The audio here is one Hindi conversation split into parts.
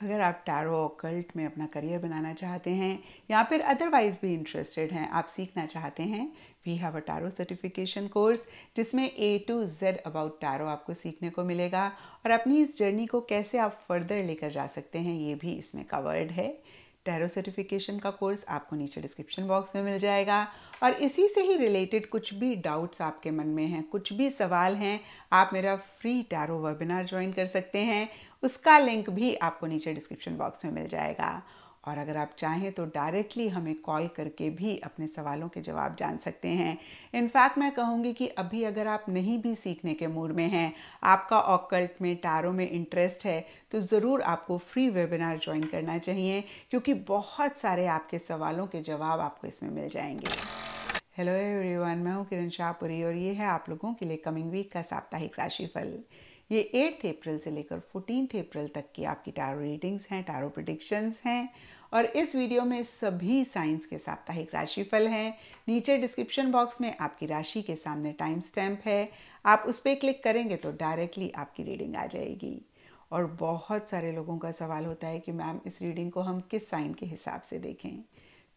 अगर आप टैरो कल्ट में अपना करियर बनाना चाहते हैं, या फिर अदरवाइज़ भी इंटरेस्टेड हैं, आप सीखना चाहते हैं we have a tarot certification course जिसमें A to Z about tarot आपको सीखने को मिलेगा और अपनी इस जर्नी को कैसे आप फर्दर लेकर जा सकते हैं, ये भी इसमें कवर्ड है। टैरो सर्टिफिकेशन का कोर्स आपको नीचे डिस्क्रिप्शन बॉक्स में मिल जाएगा और इसी से ही रिलेटेड कुछ भी डाउट्स आपके मन में हैं, कुछ भी सवाल हैं, आप मेरा फ्री टैरो वेबिनार ज्वाइन कर सकते हैं। उसका लिंक भी आपको नीचे डिस्क्रिप्शन बॉक्स में मिल जाएगा। और अगर आप चाहें तो डायरेक्टली हमें कॉल करके भी अपने सवालों के जवाब जान सकते हैं। इनफैक्ट मैं कहूँगी कि अभी अगर आप नहीं भी सीखने के मूड में हैं, आपका ऑकल्ट में टारों में इंटरेस्ट है तो ज़रूर आपको फ्री वेबिनार ज्वाइन करना चाहिए, क्योंकि बहुत सारे आपके सवालों के जवाब आपको इसमें मिल जाएँगे। हेलो एवरीवन मैं हूँ किरण शाहपुरी और ये है आप लोगों के लिए कमिंग वीक का साप्ताहिक राशिफल। ये एट्थ अप्रैल से लेकर फोर्टीन अप्रैल तक की आपकी टारो रीडिंग्स हैं टारो प्रडिक्शंस हैं और इस वीडियो में सभी साइंस के साप्ताहिक राशिफल हैं। नीचे डिस्क्रिप्शन बॉक्स में आपकी राशि के सामने टाइम स्टैम्प है। आप उस पर क्लिक करेंगे तो डायरेक्टली आपकी रीडिंग आ जाएगी। और बहुत सारे लोगों का सवाल होता है कि मैम इस रीडिंग को हम किस साइन के हिसाब से देखें?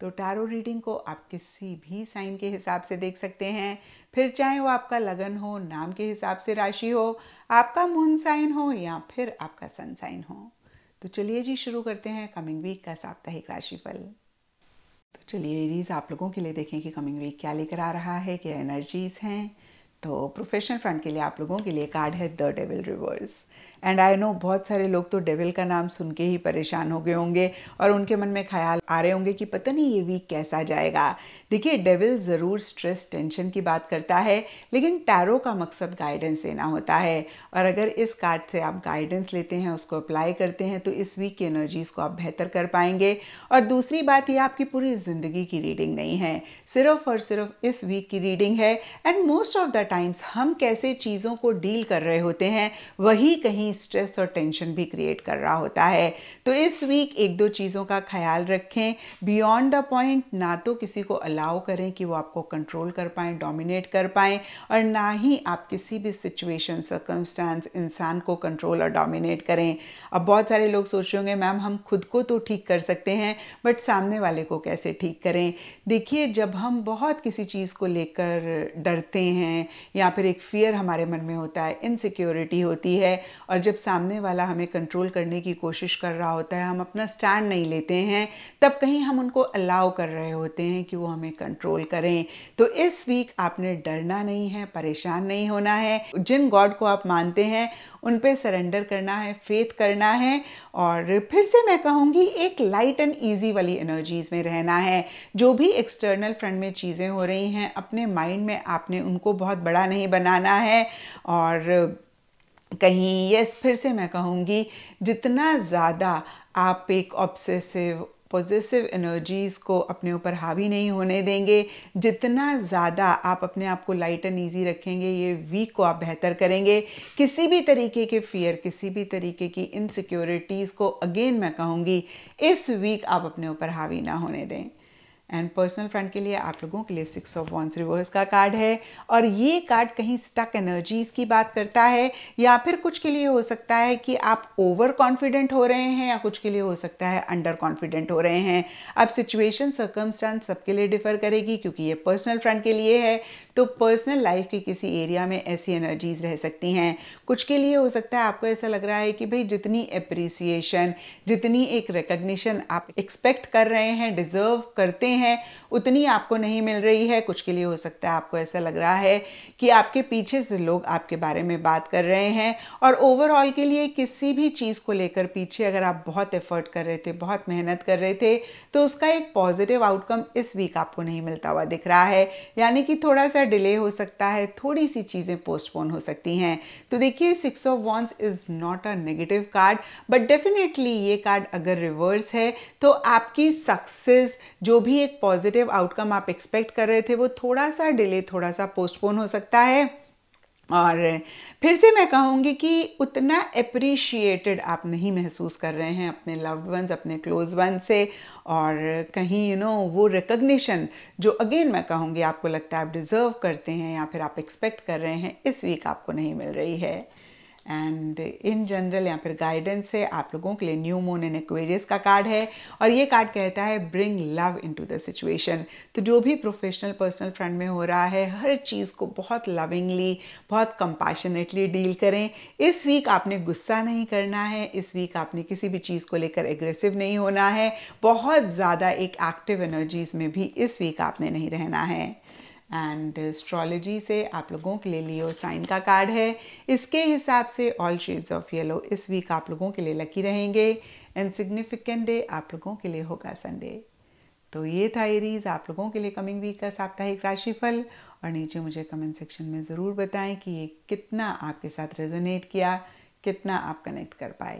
तो टैरो रीडिंग को आप किसी भी साइन के हिसाब से देख सकते हैं। फिर चाहे वो आपका लगन हो, नाम के हिसाब से राशि हो, आपका मून साइन हो या फिर आपका सन साइन हो। तो चलिए जी शुरू करते हैं कमिंग वीक का साप्ताहिक राशिफल। तो चलिए एरीज आप लोगों के लिए देखें कि कमिंग वीक क्या लेकर आ रहा है, क्या एनर्जीज हैं। तो प्रोफेशनल फ्रंट के लिए आप लोगों के लिए कार्ड है the devil reverse and I know बहुत सारे लोग तो डेविल का नाम सुन के ही परेशान हो गए होंगे और उनके मन में ख्याल आ रहे होंगे कि पता नहीं ये वीक कैसा जाएगा। देखिए डेविल ज़रूर स्ट्रेस टेंशन की बात करता है, लेकिन टैरो का मकसद गाइडेंस देना होता है। और अगर इस कार्ड से आप गाइडेंस लेते हैं, उसको अप्लाई करते हैं तो इस वीक की एनर्जीज़ को आप बेहतर कर पाएँगे। और दूसरी बात, ये आपकी पूरी ज़िंदगी की रीडिंग नहीं है। सिर्फ़ और सिर्फ़ इस वीक की रीडिंग है। And most of the times हम कैसे चीज़ों को डील कर रहे होते हैं, वही कहीं स्ट्रेस और टेंशन भी क्रिएट कर रहा होता है। तो इस वीक एक दो चीज़ों का ख्याल रखें। बियॉन्ड द पॉइंट ना तो किसी को अलाउ करें कि वो आपको कंट्रोल कर पाएँ डोमिनेट कर पाएँ, और ना ही आप किसी भी सिचुएशन सर्कमस्टांस इंसान को कंट्रोल और डोमिनेट करें। अब बहुत सारे लोग सोच रहे होंगे, मैम, हम खुद को तो ठीक कर सकते हैं बट सामने वाले को कैसे ठीक करें? देखिए, जब हम बहुत किसी चीज़ को लेकर डरते हैं, या फिर एक फियर हमारे मन में होता है इनसिक्योरिटी होती है, और जब सामने वाला हमें कंट्रोल करने की कोशिश कर रहा होता है, हम अपना स्टैंड नहीं लेते हैं, तब कहीं हम उनको अलाउ कर रहे होते हैं कि वो हमें कंट्रोल करें। तो इस वीक आपने डरना नहीं है, परेशान नहीं होना है। जिन गॉड को आप मानते हैं, उन पे सरेंडर करना है फेथ करना है और फिर से मैं कहूँगी, एक लाइट एंड ईजी वाली एनर्जीज में रहना है। जो भी एक्सटर्नल फ्रंट में चीज़ें हो रही हैं, अपने माइंड में आपने उनको बहुत बड़ा नहीं बनाना है और कहीं यस फिर से मैं कहूँगी, जितना ज़्यादा आप एक ऑब्सेसिव पॉजिटिव एनर्जीज़ को अपने ऊपर हावी नहीं होने देंगे, जितना ज़्यादा आप अपने आप को लाइट एंड ईजी रखेंगे, ये वीक को आप बेहतर करेंगे, किसी भी तरीके के फियर किसी भी तरीके की इनसिक्योरिटीज़ को अगेन मैं कहूँगी, इस वीक आप अपने ऊपर हावी ना होने दें। एंड पर्सनल फ्रेंड के लिए आप लोगों के लिए सिक्स ऑफ़ वॉन्स रिवर्स का कार्ड है। और ये कार्ड कहीं स्टक एनर्जीज की बात करता है, या फिर कुछ के लिए हो सकता है कि आप ओवर कॉन्फिडेंट हो रहे हैं, या कुछ के लिए हो सकता है अंडर कॉन्फिडेंट हो रहे हैं। अब सिचुएशन सर्कमस्टांस सबके लिए डिफर करेगी, क्योंकि ये पर्सनल फ्रेंड के लिए है। तो पर्सनल लाइफ के किसी एरिया में ऐसी एनर्जीज रह सकती हैं। कुछ के लिए हो सकता है, आपको ऐसा लग रहा है कि भाई जितनी अप्रिसिएशन जितनी एक रिकग्निशन आप एक्सपेक्ट कर रहे हैं डिजर्व करते हैं। उतनी आपको नहीं मिल रही है, कुछ के लिए हो सकता है आपको ऐसा लग रहा है कि आपके पीछे से लोग आपके बारे में बात कर रहे हैं। और ओवरऑल के लिए किसी भी चीज़ को लेकर पीछे अगर आप बहुत एफर्ट कर रहे थे, बहुत मेहनत कर रहे थे तो उसका एक पॉजिटिव आउटकम इस वीक आपको नहीं मिलता हुआ दिख रहा है। यानी कि थोड़ा सा डिले हो सकता है थोड़ी सी चीज़ें पोस्टपोन हो सकती हैं। तो देखिए six of wands is not a negative card but definitely ये कार्ड अगर रिवर्स है तो आपकी सक्सेस जो भी एक पॉजिटिव आउटकम आप एक्सपेक्ट कर रहे थे वो थोड़ा सा डिले थोड़ा सा पोस्टपोन हो सकता है। और फिर से मैं कहूँगी कि उतना अप्रिशिएटेड आप नहीं महसूस कर रहे हैं अपने लव्ड वंस अपने क्लोज वन से। और कहीं यू you नो know, वो रिकग्निशन जो अगेन मैं कहूँगी आपको लगता है आप डिज़र्व करते हैं या फिर आप एक्सपेक्ट कर रहे हैं इस वीक आपको नहीं मिल रही है। एंड इन जनरल यहाँ पर गाइडेंस है, आप लोगों के लिए न्यू मून इन एक्वेरियस का कार्ड है। और ये कार्ड कहता है bring love into the situation तो जो भी प्रोफेशनल पर्सनल फ्रंट में हो रहा है, हर चीज़ को बहुत लविंगली बहुत कंपैशनेटली डील करें। इस वीक आपने गुस्सा नहीं करना है, इस वीक आपने किसी भी चीज़ को लेकर एग्रेसिव नहीं होना है। बहुत ज़्यादा एक एक्टिव एनर्जीज में भी इस वीक आपने नहीं रहना है। एंड एस्ट्रोलॉजी से आप लोगों के लिए लियो साइन का कार्ड है। इसके हिसाब से ऑल शेड्स ऑफ़ येलो इस वीक आप लोगों के लिए लकी रहेंगे। एंड सिग्निफिकेंट डे आप लोगों के लिए होगा संडे तो ये था एरीज आप लोगों के लिए कमिंग वीक का साप्ताहिक राशिफल। और नीचे मुझे कमेंट सेक्शन में ज़रूर बताएँ कि ये कितना आपके साथ रेजोनेट किया, कितना आप कनेक्ट कर पाए।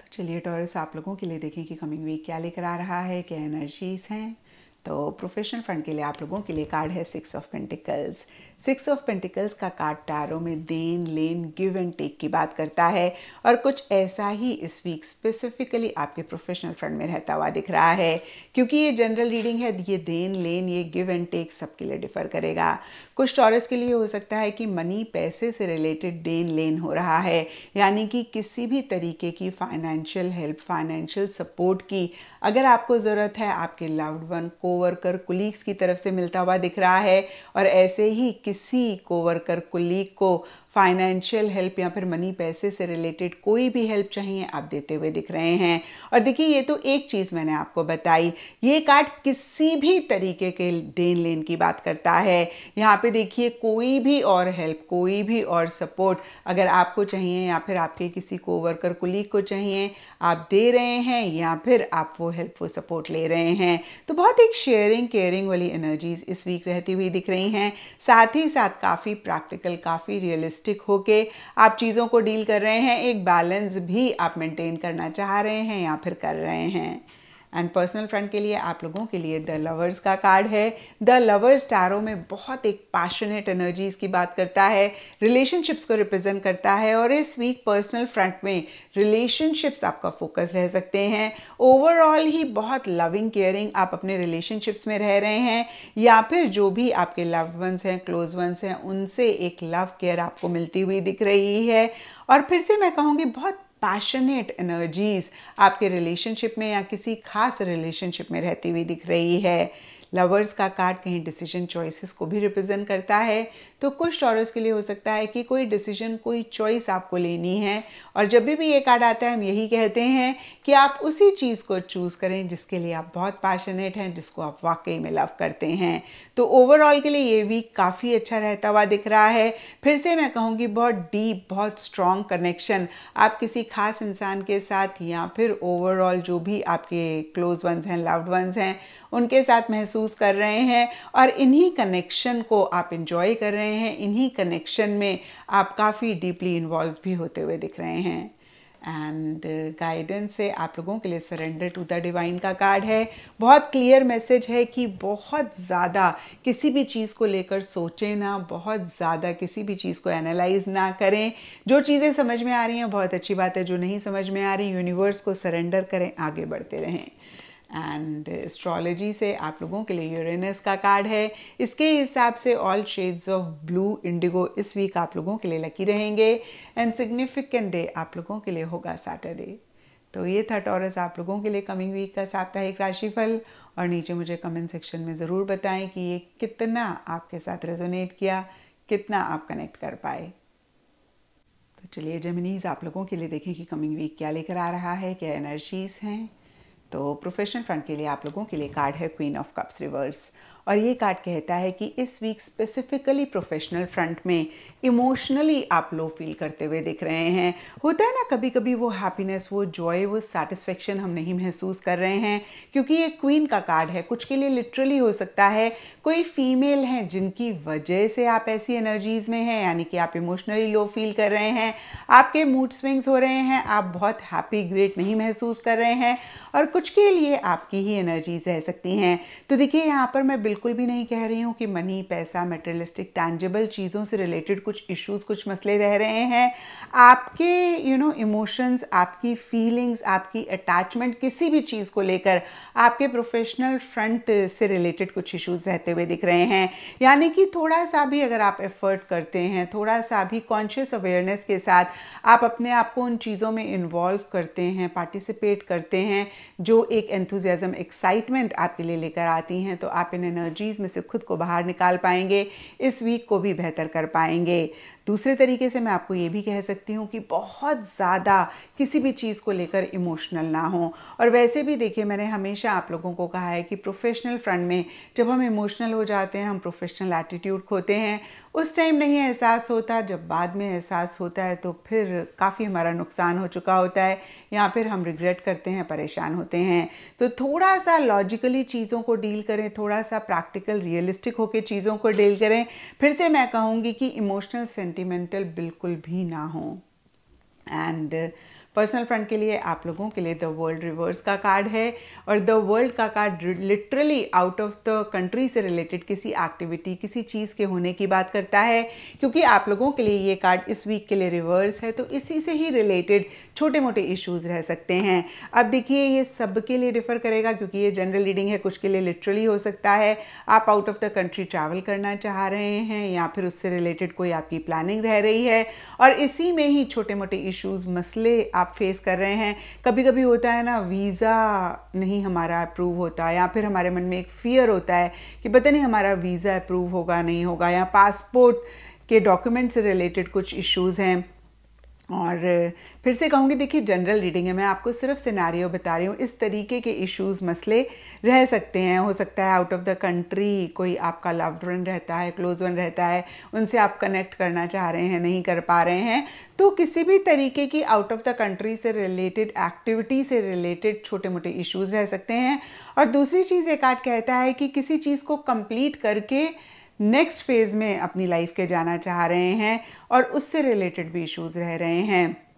तो चलिए टॉरस आप लोगों के लिए देखें कि कमिंग वीक क्या लेकर आ रहा है, क्या एनर्जीज हैं। तो प्रोफेशनल फ्रंट के लिए आप लोगों के लिए कार्ड है six of pentacles six of pentacles का कार्ड टैरो में देन, लेन, गिव एंड टेक की बात करता है और कुछ ऐसा ही इस वीक स्पेसिफिकली आपके प्रोफेशनल फ्रंट में रहता हुआ दिख रहा है, क्योंकि ये जनरल रीडिंग है, ये देन, लेन, ये गिव एंड टेक सबके लिए डिफर करेगा। कुछ टॉरस के लिए हो सकता है कि मनी पैसे से रिलेटेड देन, लेन हो रहा है, यानी कि किसी भी तरीके की फाइनेंशियल हेल्प फाइनेंशियल सपोर्ट की अगर आपको ज़रूरत है, आपके लव्ड वन कोवर्कर कुलीग्स की तरफ़ से मिलता हुआ दिख रहा है और ऐसे ही किसी कोवर्कर कुलीग को फाइनेंशियल हेल्प या फिर मनी पैसे से रिलेटेड कोई भी हेल्प चाहिए, आप देते हुए दिख रहे हैं। और देखिए, ये तो एक चीज़ मैंने आपको बताई। ये कार्ड किसी भी तरीके के देन लेन की बात करता है। यहाँ पे देखिए, कोई भी और हेल्प कोई भी और सपोर्ट अगर आपको चाहिए या फिर आपके किसी को वर्कर कुलीग को चाहिए, आप दे रहे हैं या फिर आप वो हेल्प वो सपोर्ट ले रहे हैं। तो बहुत एक शेयरिंग केयरिंग वाली एनर्जीज इस वीक रहती हुई दिख रही हैं। साथ ही साथ काफ़ी प्रैक्टिकल काफ़ी रियलिस्टिक रियलिस्टिक होके आप चीज़ों को डील कर रहे हैं, एक बैलेंस भी आप मेंटेन करना चाह रहे हैं या फिर कर रहे हैं। एंड पर्सनल फ्रेंड के लिए, आप लोगों के लिए द लवर्स का कार्ड है। द लवर्स टैरो में बहुत एक पैशनेट एनर्जीज की बात करता है रिलेशनशिप्स को रिप्रेजेंट करता है और इस वीक पर्सनल फ्रंट में रिलेशनशिप्स आपका फोकस रह सकते हैं। ओवरऑल ही बहुत लविंग केयरिंग आप अपने रिलेशनशिप्स में रह रहे हैं या फिर जो भी आपके लव वंस हैं क्लोज वंस हैं, उनसे एक लव केयर आपको मिलती हुई दिख रही है। और फिर से मैं कहूँगी बहुत पैशनेट एनर्जीज आपके रिलेशनशिप में या किसी खास रिलेशनशिप में रहती हुई दिख रही है। लवर्स का कार्ड कहीं डिसीज़न चॉइसेस को भी रिप्रेजेंट करता है तो कुछ टॉरस के लिए हो सकता है कि कोई डिसीज़न कोई चॉइस आपको लेनी है और जब भी भी ये कार्ड आता है, हम यही कहते हैं कि आप उसी चीज़ को चूज़ करें जिसके लिए आप बहुत पैशनेट हैं, जिसको आप वाकई में लव करते हैं। तो ओवरऑल के लिए ये वीक काफ़ी अच्छा रहता हुआ दिख रहा है। फिर से मैं कहूँगी बहुत डीप बहुत स्ट्रॉन्ग कनेक्शन आप किसी खास इंसान के साथ या फिर ओवरऑल जो भी आपके क्लोज वंस हैं लव्ड वंस हैं उनके साथ महसूस कर रहे हैं और इन्हीं कनेक्शन को आप इंजॉय कर रहे हैं, इन्हीं कनेक्शन में आप काफ़ी डीपली इन्वॉल्व भी होते हुए दिख रहे हैं। एंड गाइडेंस से आप लोगों के लिए सरेंडर टू द डिवाइन का कार्ड है। बहुत क्लियर मैसेज है कि बहुत ज़्यादा किसी भी चीज़ को लेकर सोचें ना, बहुत ज़्यादा किसी भी चीज़ को एनालाइज ना करें। जो चीज़ें समझ में आ रही हैं, बहुत अच्छी बात है, जो नहीं समझ में आ रही यूनिवर्स को सरेंडर करें, आगे बढ़ते रहें। एंड एस्ट्रोलॉजी से आप लोगों के लिए यूरेनस का कार्ड है। इसके हिसाब से all shades of blue indigo इस वीक आप लोगों के लिए लकी रहेंगे। एंड सिग्निफिकेंट डे आप लोगों के लिए होगा सैटरडे तो ये था टॉरस आप लोगों के लिए कमिंग वीक का साप्ताहिक राशिफल। और नीचे मुझे कमेंट सेक्शन में ज़रूर बताएँ कि ये कितना आपके साथ रेजोनेट किया, कितना आप कनेक्ट कर पाए। तो चलिए जमिनीज आप लोगों के लिए देखें कि कमिंग वीक क्या लेकर आ रहा है, क्या एनर्जीज हैं। तो प्रोफेशनल फ्रंट के लिए आप लोगों के लिए कार्ड है क्वीन ऑफ़ कप्स रिवर्स और ये कार्ड कहता है कि इस वीक स्पेसिफिकली प्रोफेशनल फ्रंट में इमोशनली आप लो फील करते हुए दिख रहे हैं। होता है ना कभी कभी वो हैप्पीनेस वो जॉय वो सेटिस्फेक्शन हम नहीं महसूस कर रहे हैं, क्योंकि ये क्वीन का कार्ड है। कुछ के लिए लिटरली हो सकता है, कोई फीमेल हैं जिनकी वजह से आप ऐसी एनर्जीज में हैं, यानी कि आप इमोशनली लो फील कर रहे हैं, आपके मूड स्विंग्स हो रहे हैं, आप बहुत हैप्पी ग्रेट नहीं महसूस कर रहे हैं, और कुछ के लिए आपकी ही एनर्जीज रह सकती हैं। तो देखिए, यहाँ पर मैं बिल्कुल भी नहीं कह रही हूँ कि मनी पैसा मेटेरियलिस्टिक टैंजेबल चीज़ों से रिलेटेड कुछ इश्यूज़ कुछ मसले रह रहे हैं। आपके यू नो इमोशंस आपकी फीलिंग्स आपकी अटैचमेंट किसी भी चीज़ को लेकर आपके प्रोफेशनल फ्रंट से रिलेटेड कुछ इश्यूज़ रहते हुए दिख रहे हैं। यानी कि थोड़ा सा भी अगर आप एफर्ट करते हैं, थोड़ा सा भी कॉन्शियस अवेयरनेस के साथ आप अपने आप को उन चीज़ों में इन्वॉल्व करते हैं पार्टिसिपेट करते हैं, जो एक एंथुजियाज़म एक्साइटमेंट आपके लिए लेकर आती हैं तो आप इन एनर्जीज़ में से खुद को बाहर निकाल पाएँगे, इस वीक को भी बेहतर कर पाएँगे। day दूसरे तरीके से मैं आपको ये भी कह सकती हूँ कि बहुत ज़्यादा किसी भी चीज़ को लेकर इमोशनल ना हो। और वैसे भी देखिए, मैंने हमेशा आप लोगों को कहा है कि प्रोफेशनल फ्रंट में जब हम इमोशनल हो जाते हैं, हम प्रोफेशनल एटीट्यूड खोते हैं, उस टाइम नहीं एहसास होता। जब बाद में एहसास होता है तो फिर काफ़ी हमारा नुकसान हो चुका होता है या फिर हम रिग्रेट करते हैं, परेशान होते हैं। तो थोड़ा सा लॉजिकली चीज़ों को डील करें थोड़ा सा प्रैक्टिकल रियलिस्टिक होकर चीज़ों को डील करें। फिर से मैं कहूँगी कि इमोशनल सेंटिमेंटल बिल्कुल भी ना हो। एंड पर्सनल फ्रंट के लिए आप लोगों के लिए द वर्ल्ड रिवर्स का कार्ड है और द वर्ल्ड का card literally out of the country से रिलेटेड किसी एक्टिविटी किसी चीज़ के होने की बात करता है। क्योंकि आप लोगों के लिए ये कार्ड इस वीक के लिए रिवर्स है तो इसी से ही रिलेटेड छोटे मोटे इश्यूज़ रह सकते हैं। अब देखिए, ये सब के लिए डिफ़र करेगा क्योंकि ये जनरल रीडिंग है, कुछ के लिए लिटरली हो सकता है। आप out of the country travel करना चाह रहे हैं या फिर उससे रिलेटेड कोई आपकी प्लानिंग रह रही है। और इसी में ही छोटे मोटे इश्यूज़ मसले आप फेस कर रहे हैं। कभी कभी होता है ना वीज़ा नहीं हमारा अप्रूव होता या फिर हमारे मन में एक फियर होता है कि पता नहीं हमारा वीज़ा अप्रूव होगा, नहीं होगा या पासपोर्ट के डॉक्यूमेंट से रिलेटेड कुछ इश्यूज़ हैं। और फिर से कहूँगी, देखिए जनरल रीडिंग है, मैं आपको सिर्फ़ सिनारियो बता रही हूँ। इस तरीके के इश्यूज़ मसले रह सकते हैं। हो सकता है आउट ऑफ़ द कंट्री कोई आपका लव्ड वन रहता है क्लोज वन रहता है, उनसे आप कनेक्ट करना चाह रहे हैं, नहीं कर पा रहे हैं तो किसी भी तरीके की आउट ऑफ़ द कंट्री से रिलेटेड एक्टिविटी से रिलेटेड छोटे मोटे इश्यूज़ रह सकते हैं। और दूसरी चीज़ एक आध कहता है कि किसी चीज़ को कंप्लीट करके नेक्स्ट फ़ेज़ में अपनी लाइफ के जाना चाह रहे हैं और उससे रिलेटेड भी इश्यूज़ रह रहे हैं।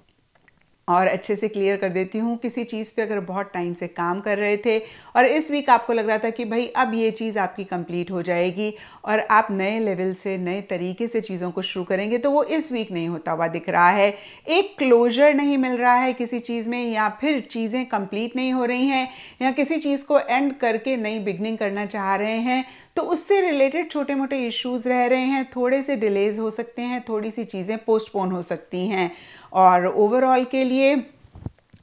और अच्छे से क्लियर कर देती हूँ। किसी चीज़ पे अगर बहुत टाइम से काम कर रहे थे और इस वीक आपको लग रहा था कि भाई अब ये चीज़ आपकी कंप्लीट हो जाएगी और आप नए लेवल से, नए तरीके से चीज़ों को शुरू करेंगे तो वो इस वीक नहीं होता हुआ दिख रहा है। एक क्लोजर नहीं मिल रहा है किसी चीज़ में या फिर चीज़ें कंप्लीट नहीं हो रही हैं या किसी चीज़ को एंड करके नई बिगनिंग करना चाह रहे हैं तो उससे रिलेटेड छोटे मोटे इश्यूज़ रह रहे हैं। थोड़े से डिलेज हो सकते हैं थोड़ी सी चीज़ें पोस्टपोन हो सकती हैं। और ओवरऑल के लिए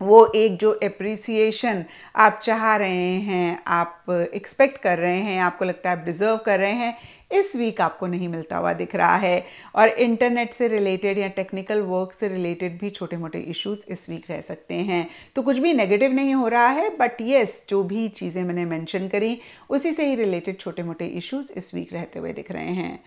वो एक जो अप्रिसिएशन आप चाह रहे हैं, आप एक्सपेक्ट कर रहे हैं, आपको लगता है आप डिज़र्व कर रहे हैं, इस वीक आपको नहीं मिलता हुआ दिख रहा है। और इंटरनेट से रिलेटेड या टेक्निकल वर्क से रिलेटेड भी छोटे मोटे इश्यूज़ इस वीक रह सकते हैं। तो कुछ भी नेगेटिव नहीं हो रहा है बट येस जो भी चीज़ें मैंने मेंशन करी, उसी से ही रिलेटेड छोटे मोटे इश्यूज़ इस वीक रहते हुए दिख रहे हैं।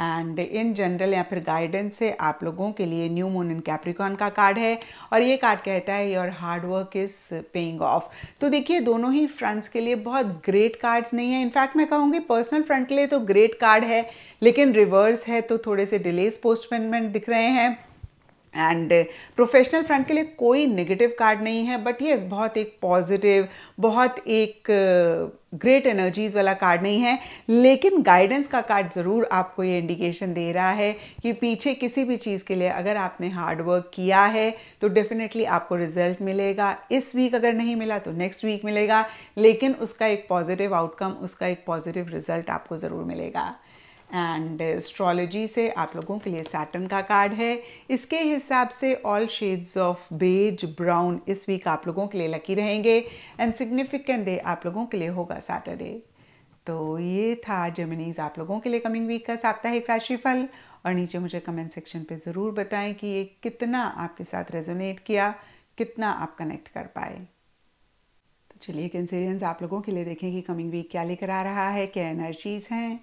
एंड इन जनरल या फिर गाइडेंस से आप लोगों के लिए न्यू मून इन कैप्रिकॉन का कार्ड है। और ये कार्ड कहता है your hard work is paying off तो देखिए, दोनों ही फ्रंट्स के लिए बहुत ग्रेट कार्ड्स नहीं है। इनफैक्ट मैं कहूँगी पर्सनल फ्रंट के लिए तो ग्रेट कार्ड है, लेकिन रिवर्स है तो थोड़े से डिलेज पोस्टमेंटमेंट दिख रहे हैं। एंड प्रोफेशनल फ्रंट के लिए कोई नेगेटिव कार्ड नहीं है बट येस बहुत एक पॉजिटिव बहुत एक ग्रेट uh, एनर्जीज वाला कार्ड नहीं है। लेकिन गाइडेंस का कार्ड ज़रूर आपको ये इंडिकेशन दे रहा है कि पीछे किसी भी चीज़ के लिए अगर आपने हार्ड वर्क किया है तो डेफिनेटली आपको रिज़ल्ट मिलेगा। इस वीक अगर नहीं मिला तो नेक्स्ट वीक मिलेगा। लेकिन उसका एक पॉजिटिव आउटकम उसका एक पॉजिटिव रिज़ल्ट आपको ज़रूर मिलेगा। एंड एस्ट्रोलॉजी से आप लोगों के लिए सैटन का कार्ड है। इसके हिसाब से all shades of beige brown इस वीक आप लोगों के लिए लकी रहेंगे। एंड सिग्निफिकेंट डे आप लोगों के लिए होगा सैटरडे तो ये था जर्मनीज आप लोगों के लिए कमिंग वीक का साप्ताहिक राशिफल। और नीचे मुझे कमेंट सेक्शन पे ज़रूर बताएँ कि ये कितना आपके साथ रेजोनेट किया, कितना आप कनेक्ट कर पाए। तो चलिए कैंसेरियंस आप लोगों के लिए देखें कि कमिंग वीक क्या लेकर आ रहा है, क्या एनर्जीज़ हैं।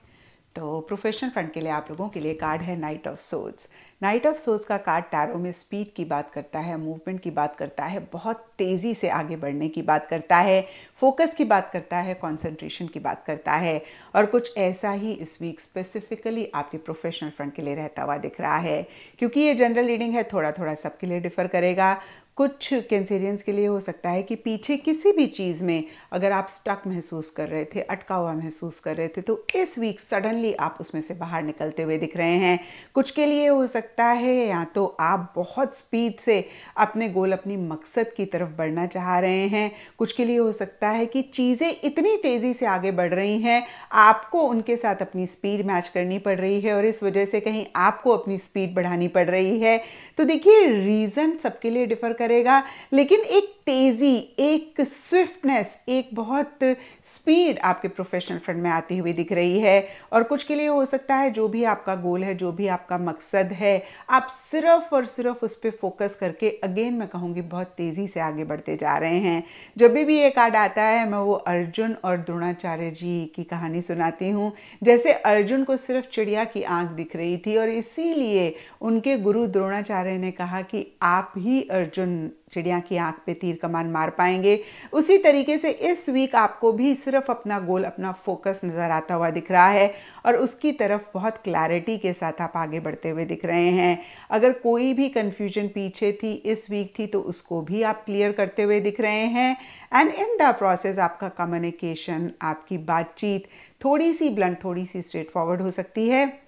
तो प्रोफेशनल फ्रंट के लिए आप लोगों के लिए कार्ड है knight of swords knight of swords का कार्ड टैरो में स्पीड की बात करता है मूवमेंट की बात करता है, बहुत तेज़ी से आगे बढ़ने की बात करता है फोकस की बात करता है कंसंट्रेशन की बात करता है और कुछ ऐसा ही इस वीक स्पेसिफिकली आपके प्रोफेशनल फ्रंट के लिए रहता हुआ दिख रहा है। क्योंकि ये जनरल रीडिंग है थोड़ा थोड़ा सबके लिए डिफ़र करेगा। कुछ कैंसेरियंस के लिए हो सकता है कि पीछे किसी भी चीज़ में अगर आप स्टक महसूस कर रहे थे, अटका हुआ महसूस कर रहे थे तो इस वीक सडनली आप उसमें से बाहर निकलते हुए दिख रहे हैं। कुछ के लिए हो सकता है, या तो आप बहुत स्पीड से अपने गोल अपनी मकसद की तरफ़ बढ़ना चाह रहे हैं। कुछ के लिए हो सकता है कि चीज़ें इतनी तेज़ी से आगे बढ़ रही हैं, आपको उनके साथ अपनी स्पीड मैच करनी पड़ रही है, और इस वजह से कहीं आपको अपनी स्पीड बढ़ानी पड़ रही है। तो देखिए रीज़न सबके लिए डिफ़र कर करेगा। लेकिन एक तेज़ी, एक स्विफ्टनेस एक बहुत स्पीड आपके प्रोफेशनल फ्रंट में आती हुई दिख रही है। और कुछ के लिए हो सकता है, जो भी आपका गोल है, जो भी आपका मकसद है, आप सिर्फ़ और सिर्फ़ उस पर फोकस करके अगेन मैं कहूँगी, बहुत तेज़ी से आगे बढ़ते जा रहे हैं। जब भी भी ये कार्ड आता है, मैं वो अर्जुन और द्रोणाचार्य जी की कहानी सुनाती हूँ। जैसे अर्जुन को सिर्फ़ चिड़िया की आँख दिख रही थी, और इसीलिए उनके गुरु द्रोणाचार्य ने कहा कि आप ही अर्जुन चिड़िया की आँख पे तीर कमान मार पाएँगे। उसी तरीके से इस वीक आपको भी सिर्फ़ अपना गोल अपना फोकस नज़र आता हुआ दिख रहा है और उसकी तरफ़ बहुत क्लैरिटी के साथ आप आगे बढ़ते हुए दिख रहे हैं। अगर कोई भी कन्फ्यूज़न पीछे थी, इस वीक थी तो उसको भी आप क्लियर करते हुए दिख रहे हैं। एंड इन द प्रोसेस आपका कम्युनिकेशन आपकी बातचीत थोड़ी सी ब्लंट थोड़ी सी स्ट्रेट फॉरवर्ड हो सकती है।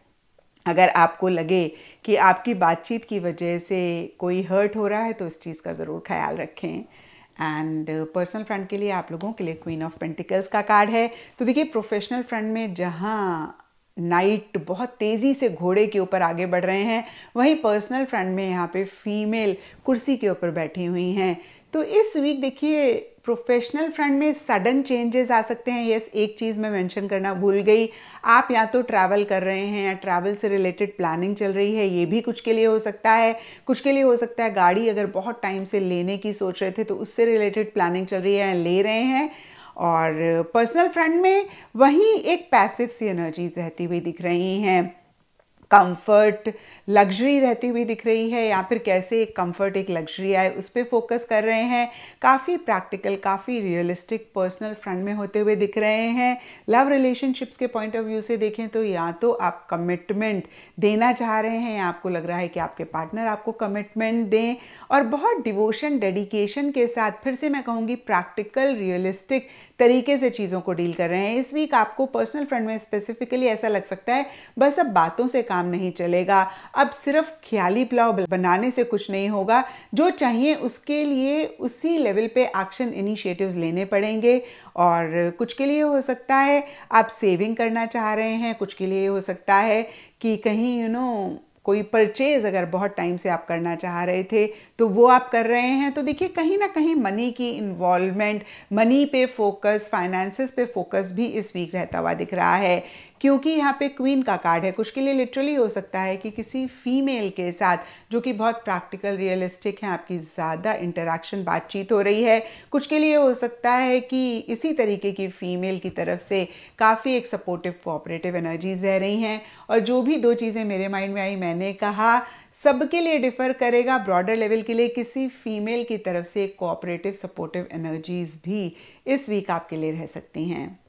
अगर आपको लगे कि आपकी बातचीत की वजह से कोई हर्ट हो रहा है तो इस चीज़ का ज़रूर ख्याल रखें। एंड पर्सनल फ्रेंड के लिए आप लोगों के लिए क्वीन ऑफ़ पेंटिकल्स का कार्ड है। तो देखिए प्रोफेशनल फ्रेंड में जहाँ नाइट बहुत तेज़ी से घोड़े के ऊपर आगे बढ़ रहे हैं, वहीं पर्सनल फ्रेंड में यहाँ पे फीमेल कुर्सी के ऊपर बैठी हुई हैं। तो इस वीक देखिए प्रोफेशनल फ्रंट में सडन चेंजेस आ सकते हैं। यस एक चीज़ मैं मेंशन करना भूल गई। आप या तो ट्रैवल कर रहे हैं या ट्रैवल से रिलेटेड प्लानिंग चल रही है, ये भी कुछ के लिए हो सकता है। कुछ के लिए हो सकता है, गाड़ी अगर बहुत टाइम से लेने की सोच रहे थे तो उससे रिलेटेड प्लानिंग चल रही है, ले रहे हैं। और पर्सनल फ्रंट में वहीं एक पैसिव सी एनर्जीज रहती हुई दिख रही हैं। कंफर्ट लग्जरी रहती हुई दिख रही है, या फिर कैसे एक कंफर्ट एक लग्जरी आए, उस पर फोकस कर रहे हैं। काफ़ी प्रैक्टिकल काफ़ी रियलिस्टिक पर्सनल फ्रंट में होते हुए दिख रहे हैं। लव रिलेशनशिप्स के पॉइंट ऑफ़ व्यू से देखें तो या तो आप कमिटमेंट देना चाह रहे हैं, आपको लग रहा है कि आपके पार्टनर आपको कमिटमेंट दें और बहुत डिवोशन डेडिकेशन के साथ फिर से मैं कहूँगी प्रैक्टिकल रियलिस्टिक तरीके से चीज़ों को डील कर रहे हैं। इस वीक आपको पर्सनल फ्रंट में स्पेसिफिकली ऐसा लग सकता है, बस अब बातों से काम नहीं चलेगा, अब सिर्फ़ ख्याली पुलाव बनाने से कुछ नहीं होगा, जो चाहिए उसके लिए उसी लेवल पे एक्शन इनिशिएटिव्स लेने पड़ेंगे और कुछ के लिए हो सकता है, आप सेविंग करना चाह रहे हैं, कुछ के लिए हो सकता है कि कहीं यू you नो know, कोई परचेज अगर बहुत टाइम से आप करना चाह रहे थे तो वो आप कर रहे हैं। तो देखिए कहीं ना कहीं मनी की इन्वॉल्वमेंट मनी पे फोकस फाइनेंसिस पे फोकस भी इस वीक रहता हुआ दिख रहा है। क्योंकि यहाँ पे क्वीन का कार्ड है, कुछ के लिए लिटरली हो सकता है कि किसी फीमेल के साथ, जो कि बहुत प्रैक्टिकल रियलिस्टिक है, आपकी ज़्यादा इंटरेक्शन बातचीत हो रही है। कुछ के लिए हो सकता है कि इसी तरीके की फीमेल की तरफ़ से काफ़ी एक सपोर्टिव कोऑपरेटिव एनर्जीज रह रही हैं। और जो भी दो चीज़ें मेरे माइंड में आई, मैंने कहा, सबके लिए डिफ़र करेगा ब्रॉडर लेवल के लिए किसी फीमेल की तरफ़ से कोऑपरेटिव सपोर्टिव एनर्जीज भी इस वीक आपके लिए रह सकती हैं।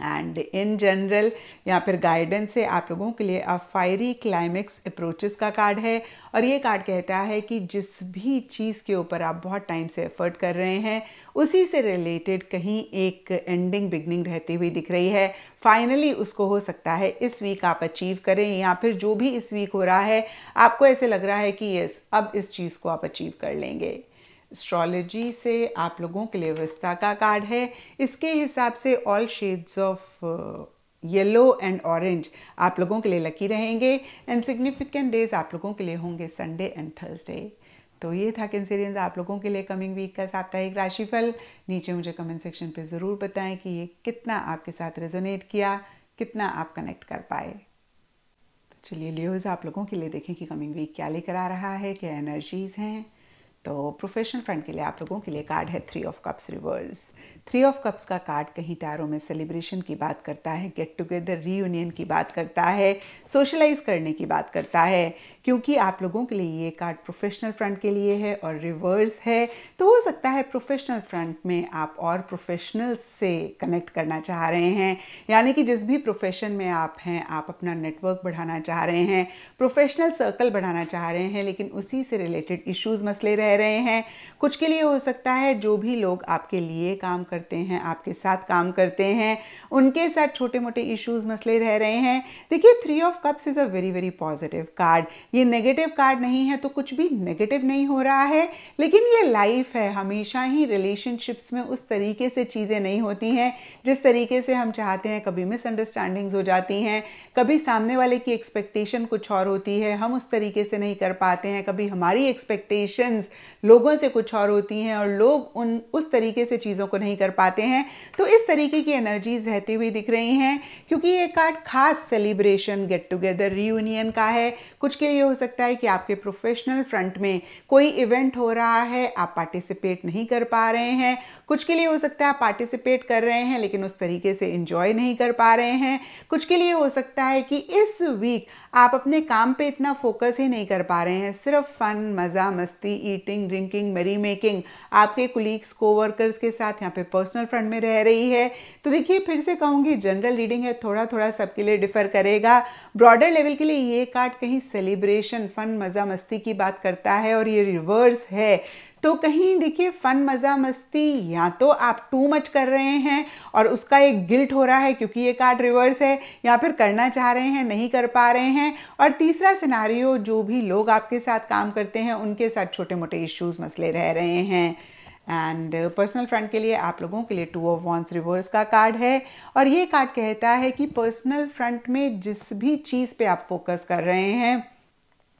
एंड इन जनरल या फिर गाइडेंस है आप लोगों के लिए अ फायरी क्लाइमेक्स अप्रोचेस का कार्ड है। और ये कार्ड कहता है कि जिस भी चीज़ के ऊपर आप बहुत टाइम से एफर्ट कर रहे हैं, उसी से रिलेटेड कहीं एक एंडिंग बिगनिंग रहती हुई दिख रही है। फाइनली उसको हो सकता है इस वीक आप अचीव करें या फिर जो भी इस वीक हो रहा है, आपको ऐसे लग रहा है कि यस अब इस चीज़ को आप अचीव कर लेंगे। एस्ट्रोलॉजी से आप लोगों के लिए विस्ता का कार्ड है। इसके हिसाब से all shades of yellow and orange आप लोगों के लिए लकी रहेंगे एंड सिग्निफिकेंट डेज़ आप लोगों के लिए होंगे संडे एंड थर्सडे तो ये था कैंसेरियंस आप लोगों के लिए कमिंग वीक का साप्ताहिक राशिफल। नीचे मुझे कमेंट सेक्शन पे ज़रूर बताएँ कि ये कितना आपके साथ रेजोनेट किया, कितना आप कनेक्ट कर पाए। तो चलिए लियोज आप लोगों के लिए देखें कि कमिंग वीक क्या लेकर आ रहा है, क्या एनर्जीज़ हैं। तो प्रोफेशनल फ्रेंड के लिए आप लोगों के लिए कार्ड है three of cups reverse three of cups का कार्ड कहीं टैरो में सेलिब्रेशन की बात करता है गेट टुगेदर रीयूनियन की बात करता है सोशलाइज करने की बात करता है क्योंकि आप लोगों के लिए ये कार्ड प्रोफेशनल फ्रंट के लिए है और रिवर्स है तो हो सकता है प्रोफेशनल फ्रंट में आप और प्रोफेशनल से कनेक्ट करना चाह रहे हैं। यानी कि जिस भी प्रोफेशन में आप हैं, आप अपना नेटवर्क बढ़ाना चाह रहे हैं प्रोफेशनल सर्कल बढ़ाना चाह रहे हैं, लेकिन उसी से रिलेटेड इश्यूज़ मसले रह रहे हैं। कुछ के लिए हो सकता है जो भी लोग आपके लिए काम करते हैं, आपके साथ काम करते हैं, उनके साथ छोटे मोटे इश्यूज़ मसले रह रहे हैं। देखिए three of cups is a very very positive card ये नेगेटिव कार्ड नहीं है तो कुछ भी नेगेटिव नहीं हो रहा है, लेकिन ये लाइफ है। हमेशा ही रिलेशनशिप्स में उस तरीके से चीज़ें नहीं होती हैं, जिस तरीके से हम चाहते हैं कभी मिसअंडरस्टैंडिंग्स हो जाती हैं, कभी सामने वाले की एक्सपेक्टेशन कुछ और होती है, हम उस तरीके से नहीं कर पाते हैं। कभी हमारी एक्सपेक्टेशंस लोगों से कुछ और होती हैं और लोग उन, उस तरीके से चीज़ों को नहीं कर पाते हैं। तो इस तरीके की एनर्जीज रहती हुई दिख रही हैं, क्योंकि ये कार्ड खास सेलिब्रेशन गेट टुगेदर रीयूनियन का है। कुछ के लिए हो सकता है कि आपके प्रोफेशनल फ्रंट में कोई इवेंट हो रहा है, आप पार्टिसिपेट नहीं कर पा रहे हैं। कुछ के लिए हो सकता है आप पार्टिसिपेट कर रहे हैं, लेकिन उस तरीके से इंजॉय नहीं कर पा रहे हैं। कुछ के लिए हो सकता है कि इस वीक आप अपने काम पे इतना फोकस ही नहीं कर पा रहे हैं। सिर्फ़ फन मज़ा, मस्ती ईटिंग ड्रिंकिंग मरी मेकिंग आपके कुलीग्स कोवर्कर्स के साथ यहाँ पे पर्सनल फ्रंट में रह रही है। तो देखिए, फिर से कहूँगी जनरल रीडिंग है थोड़ा थोड़ा सबके लिए डिफर करेगा। ब्रॉडर लेवल के लिए ये कार्ड कहीं सेलिब्रेशन फन मज़ा, मस्ती की बात करता है और ये रिवर्स है। तो कहीं देखिए फन, मज़ा, मस्ती या तो आप टू मच कर रहे हैं और उसका एक गिल्ट हो रहा है क्योंकि ये कार्ड रिवर्स है या फिर करना चाह रहे हैं, नहीं कर पा रहे हैं और तीसरा सिनारियो जो भी लोग आपके साथ काम करते हैं, उनके साथ छोटे मोटे इश्यूज़ मसले रह रहे हैं। एंड पर्सनल फ्रंट के लिए आप लोगों के लिए टू ऑफ़ वॉन्स रिवर्स का कार्ड है और ये कार्ड कहता है कि पर्सनल फ्रंट में जिस भी चीज़ पे आप फोकस कर रहे हैं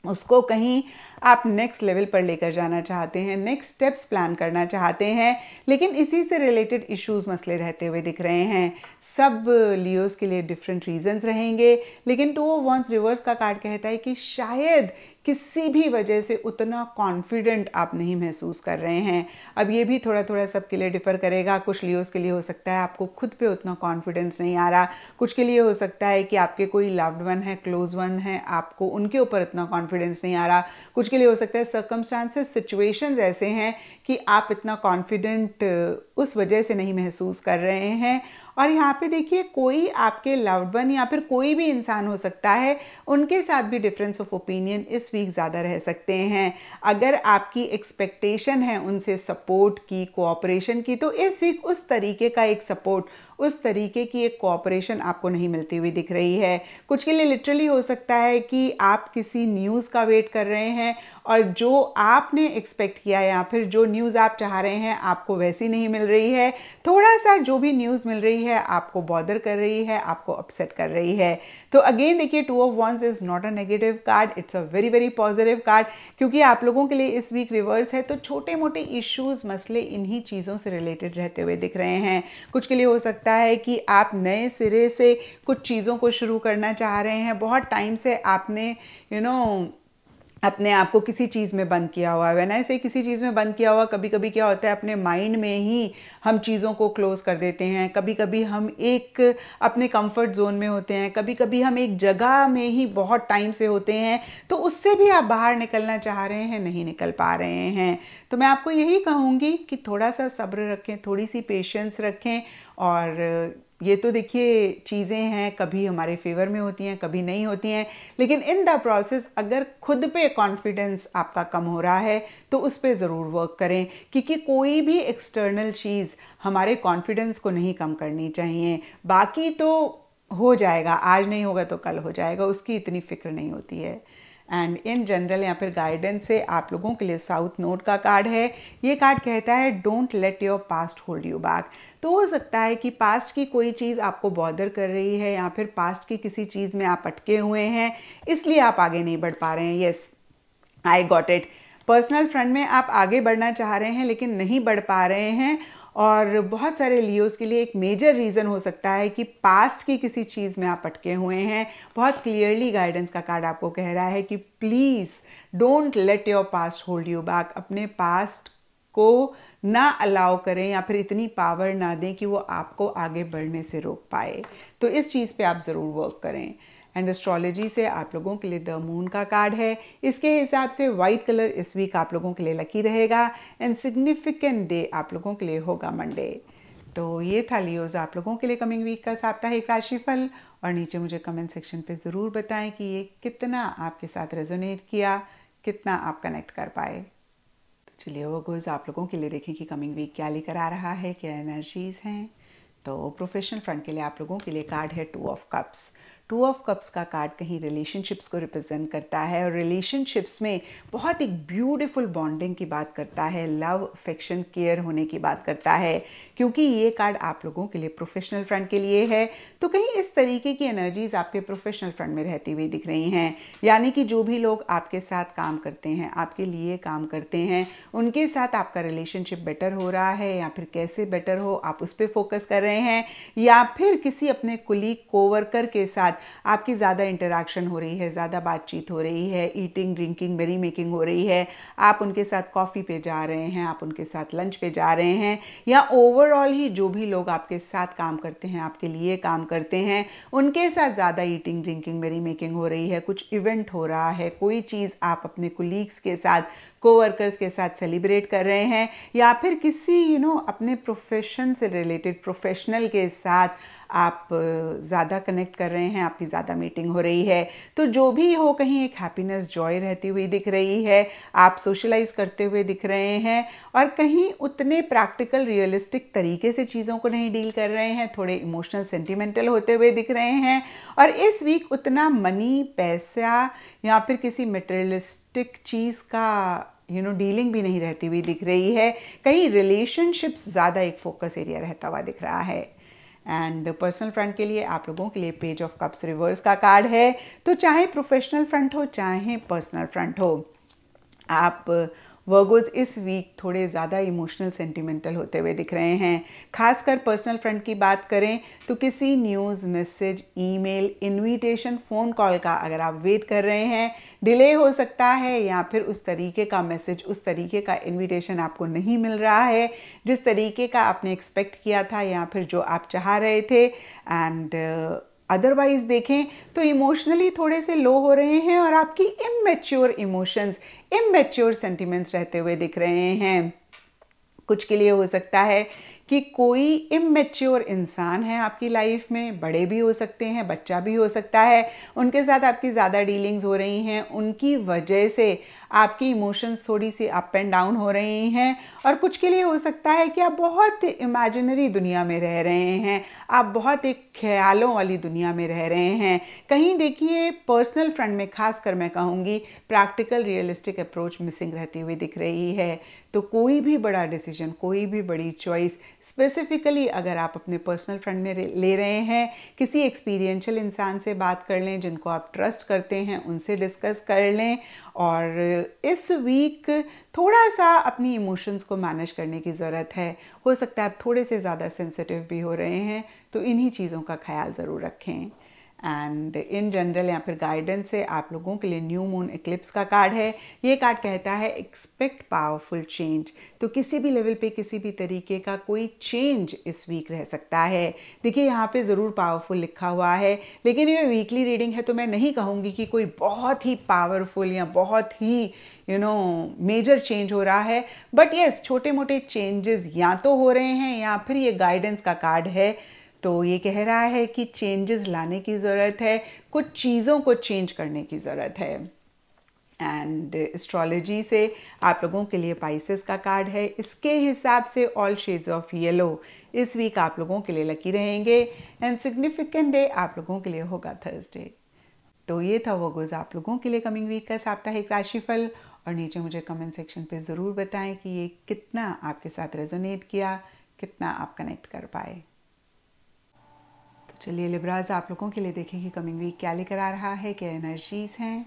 उसको कहीं आप नेक्स्ट लेवल पर लेकर जाना चाहते हैं नेक्स्ट स्टेप्स प्लान करना चाहते हैं, लेकिन इसी से रिलेटेड इश्यूज़ मसले रहते हुए दिख रहे हैं। सब लियोस के लिए डिफरेंट रीजंस रहेंगे, लेकिन टू ऑफ़ वॉन्स रिवर्स का कार्ड कहता है कि शायद किसी भी वजह से उतना कॉन्फिडेंट आप नहीं महसूस कर रहे हैं। अब ये भी थोड़ा थोड़ा सबके लिए डिफ़र करेगा। कुछ लियोस के लिए हो सकता है आपको खुद पे उतना कॉन्फिडेंस नहीं आ रहा। कुछ के लिए हो सकता है कि आपके कोई लव्ड वन है क्लोज वन है, आपको उनके ऊपर इतना कॉन्फिडेंस नहीं आ रहा। कुछ के लिए हो सकता है सर्कमस्टांसेस सिचुएशंस ऐसे हैं कि आप इतना कॉन्फिडेंट उस वजह से नहीं महसूस कर रहे हैं। और यहाँ पे देखिए, कोई आपके लव्ड वन या फिर कोई भी इंसान हो सकता है, उनके साथ भी डिफरेंस ऑफ़ ओपिनियन इस वीक ज़्यादा रह सकते हैं। अगर आपकी एक्सपेक्टेशन है उनसे सपोर्ट की कोऑपरेशन की तो इस वीक उस तरीके का एक सपोर्ट उस तरीके की एक कोऑपरेशन आपको नहीं मिलती हुई दिख रही है। कुछ के लिए लिटरली हो सकता है कि आप किसी न्यूज़ का वेट कर रहे हैं और जो आपने एक्सपेक्ट किया या फिर जो न्यूज़ आप चाह रहे हैं आपको वैसी नहीं मिल रही है। थोड़ा सा जो भी न्यूज़ मिल रही है आपको बॉदर कर रही है, आपको अपसेट कर रही है। तो अगेन देखिए two of wands is not a negative card it's a very very positive card क्योंकि आप लोगों के लिए इस वीक रिवर्स है तो छोटे मोटे इश्यूज़ मसले इन्हीं चीज़ों से रिलेटेड रहते हुए दिख रहे हैं। कुछ के लिए हो सकता सकता है कि आप नए सिरे से कुछ चीज़ों को शुरू करना चाह रहे हैं। बहुत टाइम से आपने यू you नो know, अपने आप को किसी चीज़ में बंद किया हुआ है। वैन ऐसे किसी चीज़ में बंद किया हुआ कभी कभी क्या होता है, अपने माइंड में ही हम चीज़ों को क्लोज कर देते हैं। कभी कभी हम एक, अपने कंफर्ट जोन में होते हैं। कभी कभी हम एक जगह में ही बहुत टाइम से होते हैं। तो उससे भी आप बाहर निकलना चाह रहे हैं, नहीं निकल पा रहे हैं। तो मैं आपको यही कहूँगी कि थोड़ा सा सब्र रखें थोड़ी सी पेशेंस रखें और ये तो देखिए, चीज़ें हैं, कभी हमारे फेवर में होती हैं, कभी नहीं होती हैं, लेकिन इन द प्रोसेस अगर खुद पे कॉन्फिडेंस आपका कम हो रहा है तो उस पर ज़रूर वर्क करें, क्योंकि कोई भी एक्सटर्नल चीज़ हमारे कॉन्फिडेंस को नहीं कम करनी चाहिए। बाकी तो हो जाएगा, आज नहीं होगा तो कल हो जाएगा, उसकी इतनी फ़िक्र नहीं होती है। एंड इन जनरल या फिर गाइडेंस से आप लोगों के लिए साउथ नोट का कार्ड है। ये कार्ड कहता है don't let your past hold you back तो हो सकता है कि पास्ट की कोई चीज़ आपको बॉदर कर रही है या फिर पास्ट की किसी चीज़ में आप अटके हुए हैं, इसलिए आप आगे नहीं बढ़ पा रहे हैं। Yes I got it personal front में आप आगे बढ़ना चाह रहे हैं, लेकिन नहीं बढ़ पा रहे हैं। और बहुत सारे लियोस के लिए एक मेजर रीज़न हो सकता है कि पास्ट की किसी चीज़ में आप अटके हुए हैं। बहुत क्लियरली गाइडेंस का कार्ड आपको कह रहा है कि please don't let your past hold you back अपने पास्ट को ना अलाउ करें या फिर इतनी पावर ना दें कि वो आपको आगे बढ़ने से रोक पाए। तो इस चीज़ पे आप ज़रूर वर्क करें। एंड एस्ट्रोलॉजी से आप लोगों के लिए द मून का कार्ड है। इसके हिसाब से वाइट कलर इस वीक आप लोगों के लिए लकी रहेगा। एंड सिग्निफिकेंट डे आप लोगों के लिए होगा मंडे तो ये था लियोज आप लोगों के लिए कमिंग वीक का साप्ताहिक राशिफल। और नीचे मुझे कमेंट सेक्शन पे ज़रूर बताएँ कि ये कितना आपके साथ रेजोनेट किया, कितना आप कनेक्ट कर पाए। तो चलिए वो गोज आप लोगों के लिए देखें कि कमिंग वीक क्या लेकर आ रहा है, क्या एनर्जीज़ हैं। तो प्रोफेशनल फ्रंट के लिए आप लोगों के लिए कार्ड है two of cups two of cups का कार्ड कहीं रिलेशनशिप्स को रिप्रेजेंट करता है और रिलेशनशिप्स में बहुत एक ब्यूटीफुल बॉन्डिंग की बात करता है, लव अफेक्शन केयर होने की बात करता है, क्योंकि ये कार्ड आप लोगों के लिए प्रोफेशनल फ्रंट के लिए है। तो कहीं इस तरीके की एनर्जीज आपके प्रोफेशनल फ्रंट में रहती हुई दिख रही हैं, यानी कि जो भी लोग आपके साथ काम करते हैं, आपके लिए काम करते हैं, उनके साथ आपका रिलेशनशिप बेटर हो रहा है या फिर कैसे बेटर हो, आप उस पर फोकस कर रहे हैं, या फिर किसी अपने कुलीग कोवर्कर के साथ आपकी ज़्यादा इंटरेक्शन हो रही है ज़्यादा बातचीत हो रही है ईटिंग ड्रिंकिंग मेरी मेकिंग हो रही है आप उनके साथ कॉफ़ी पे जा रहे हैं आप उनके साथ लंच पे जा रहे हैं या ओवरऑल ही जो भी लोग आपके साथ काम करते हैं आपके लिए काम करते हैं उनके साथ ज़्यादा ईटिंग ड्रिंकिंग मेरी मेकिंग हो रही है कुछ इवेंट हो रहा है कोई चीज़ आप अपने कुलीग्स के साथ कोवर्कर्स के साथ सेलिब्रेट कर रहे हैं या फिर किसी यू you नो know, अपने प्रोफेशन से रिलेटेड प्रोफेशनल के साथ आप ज़्यादा कनेक्ट कर रहे हैं, आपकी ज़्यादा मीटिंग हो रही है तो जो भी हो कहीं एक हैप्पीनेस जॉय रहती हुई दिख रही है, आप सोशलाइज करते हुए दिख रहे हैं और कहीं उतने प्रैक्टिकल रियलिस्टिक तरीके से चीज़ों को नहीं डील कर रहे हैं, थोड़े इमोशनल सेंटिमेंटल होते हुए दिख रहे हैं और इस वीक उतना मनी पैसा या फिर किसी मटेरियलिस्टिक चीज़ का यू नो डीलिंग भी नहीं रहती हुई दिख रही है, कहीं रिलेशनशिप्स ज़्यादा एक फोकस एरिया रहता हुआ दिख रहा है। एंड पर्सनल फ्रंट के लिए, आप लोगों के लिए पेज ऑफ़ कप्स रिवर्स का कार्ड है। तो चाहे प्रोफेशनल फ्रंट हो, चाहे पर्सनल फ्रंट हो, आप वर्गोज इस वीक थोड़े ज़्यादा इमोशनल सेंटिमेंटल होते हुए दिख रहे हैं। खासकर पर्सनल फ्रंट की बात करें तो किसी news message email invitation phone call का अगर आप वेट कर रहे हैं डिले हो सकता है या फिर उस तरीके का मैसेज उस तरीके का इनविटेशन आपको नहीं मिल रहा है, जिस तरीके का आपने एक्सपेक्ट किया था या फिर जो आप चाह रहे थे। एंड अदरवाइज़ देखें तो इमोशनली थोड़े से लो हो रहे हैं और आपकी इमेच्योर इमोशंस इमेच्योर सेंटिमेंट्स रहते हुए दिख रहे हैं। कुछ के लिए हो सकता है कि कोई इमेच्योर इंसान है आपकी लाइफ में, बड़े भी हो सकते हैं, बच्चा भी हो सकता है, उनके साथ आपकी ज़्यादा डीलिंग्स हो रही हैं, उनकी वजह से आपकी इमोशंस थोड़ी सी अप एंड डाउन हो रही हैं और कुछ के लिए हो सकता है कि आप बहुत इमेजिनरी दुनिया में रह रहे हैं, आप बहुत एक ख्यालों वाली दुनिया में रह रहे हैं। कहीं देखिए पर्सनल फ्रंट में खास कर मैं कहूँगी प्रैक्टिकल रियलिस्टिक अप्रोच मिसिंग रहती हुई दिख रही है। तो कोई भी बड़ा डिसीज़न कोई भी बड़ी चॉइस स्पेसिफिकली अगर आप अपने पर्सनल फ्रेंड में ले रहे हैं, किसी एक्सपीरियंशियल इंसान से बात कर लें, जिनको आप ट्रस्ट करते हैं, उनसे डिस्कस कर लें और इस वीक थोड़ा सा अपनी इमोशंस को मैनेज करने की ज़रूरत है। हो सकता है आप थोड़े से ज़्यादा सेंसिटिव भी हो रहे हैं तो इन्हीं चीज़ों का ख्याल ज़रूर रखें। एंड इन जनरल या फिर गाइडेंस से आप लोगों के लिए न्यू मून इक्लिप्स का कार्ड है। ये कार्ड कहता है एक्सपेक्ट पावरफुल चेंज तो किसी भी लेवल पे, किसी भी तरीके का कोई चेंज इस वीक रह सकता है। देखिए, यहाँ पे ज़रूर पावरफुल लिखा हुआ है, लेकिन ये वीकली रीडिंग है तो मैं नहीं कहूँगी कि कोई बहुत ही पावरफुल या बहुत ही यू नो मेजर चेंज हो रहा है। बट येस छोटे मोटे चेंजेस या तो हो रहे हैं, या फिर ये गाइडेंस का कार्ड है। तो ये कह रहा है कि चेंजेस लाने की ज़रूरत है, कुछ चीज़ों को चेंज करने की ज़रूरत है। एंड एस्ट्रोलॉजी से आप लोगों के लिए पाइसेस का कार्ड है। इसके हिसाब से ऑल शेड्स ऑफ़ येलो इस वीक आप लोगों के लिए लकी रहेंगे। एंड सिग्निफिकेंट डे आप लोगों के लिए होगा थर्सडे तो ये था वो गुज आप लोगों के लिए कमिंग वीक का साप्ताहिक राशिफल। और नीचे मुझे कमेंट सेक्शन पे ज़रूर बताएँ कि ये कितना आपके साथ रेजोनेट किया, कितना आप कनेक्ट कर पाए। चलिए लिब्राज, आप लोगों के लिए देखें कि कमिंग वीक क्या लेकर आ रहा है, क्या एनर्जीज हैं?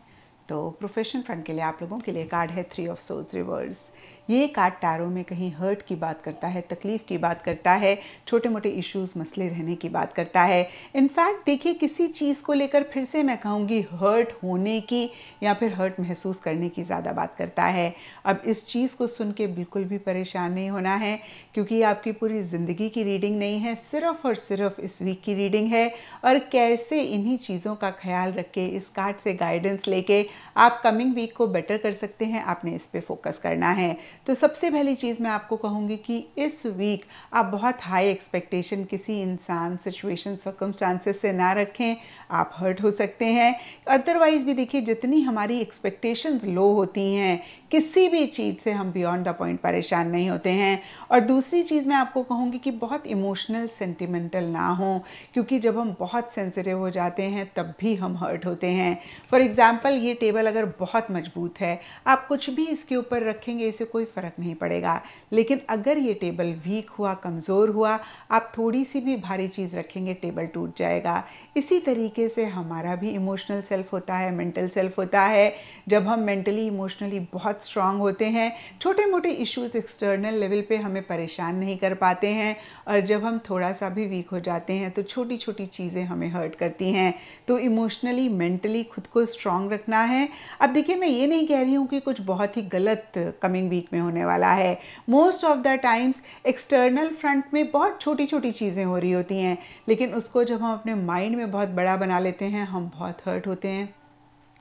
तो प्रोफेशन फ्रंट के लिए आप लोगों के लिए कार्ड है थ्री ऑफ़ सोल्स रिवर्स ये कार्ड टैरो में कहीं हर्ट की बात करता है, तकलीफ़ की बात करता है छोटे मोटे इश्यूज़ मसले रहने की बात करता है। इनफैक्ट देखिए, किसी चीज़ को लेकर फिर से मैं कहूँगी हर्ट होने की या फिर हर्ट महसूस करने की ज़्यादा बात करता है। अब इस चीज़ को सुन के बिल्कुल भी परेशान नहीं होना है, क्योंकि आपकी पूरी ज़िंदगी की रीडिंग नहीं है, सिर्फ़ और सिर्फ़ इस वीक की रीडिंग है। और कैसे इन्हीं चीज़ों का ख्याल रख के, इस कार्ड से गाइडेंस लेके आप कमिंग वीक को बेटर कर सकते हैं, आपने इस पर फोकस करना है। तो सबसे पहली चीज़ मैं आपको कहूँगी कि इस वीक आप बहुत हाई एक्सपेक्टेशन किसी इंसान सिचुएशन सर्कमस्टांसेस से ना रखें। आप हर्ट हो सकते हैं। अदरवाइज़ भी देखिए, जितनी हमारी एक्सपेक्टेशंस लो होती हैं, किसी भी चीज़ से हम बियॉन्ड द पॉइंट परेशान नहीं होते हैं। और दूसरी चीज़ मैं आपको कहूँगी कि बहुत इमोशनल सेंटिमेंटल ना हो, क्योंकि जब हम बहुत सेंसिटिव हो जाते हैं, तब भी हम हर्ट होते हैं। फॉर एग्ज़ाम्पल ये टेबल अगर बहुत मज़बूत है, आप कुछ भी इसके ऊपर रखेंगे इसे कोई फ़र्क नहीं पड़ेगा। लेकिन अगर ये टेबल वीक हुआ, कमज़ोर हुआ, आप थोड़ी सी भी भारी चीज़ रखेंगे टेबल टूट जाएगा। इसी तरीके से हमारा भी इमोशनल सेल्फ होता है मेंटल सेल्फ होता है। जब हम मेंटली इमोशनली बहुत स्ट्रांग होते हैं छोटे मोटे इश्यूज़ एक्सटर्नल लेवल पे हमें परेशान नहीं कर पाते हैं और जब हम थोड़ा सा भी वीक हो जाते हैं तो छोटी छोटी चीज़ें हमें हर्ट करती हैं। तो इमोशनली मेंटली खुद को स्ट्रांग रखना है। अब देखिए, मैं ये नहीं कह रही हूँ कि कुछ बहुत ही गलत कमिंग वीक में होने वाला है। Most of the times external front में बहुत छोटी छोटी चीज़ें हो रही होती हैं, लेकिन उसको जब हम अपने माइंड में बहुत बड़ा बना लेते हैं, हम बहुत हर्ट होते हैं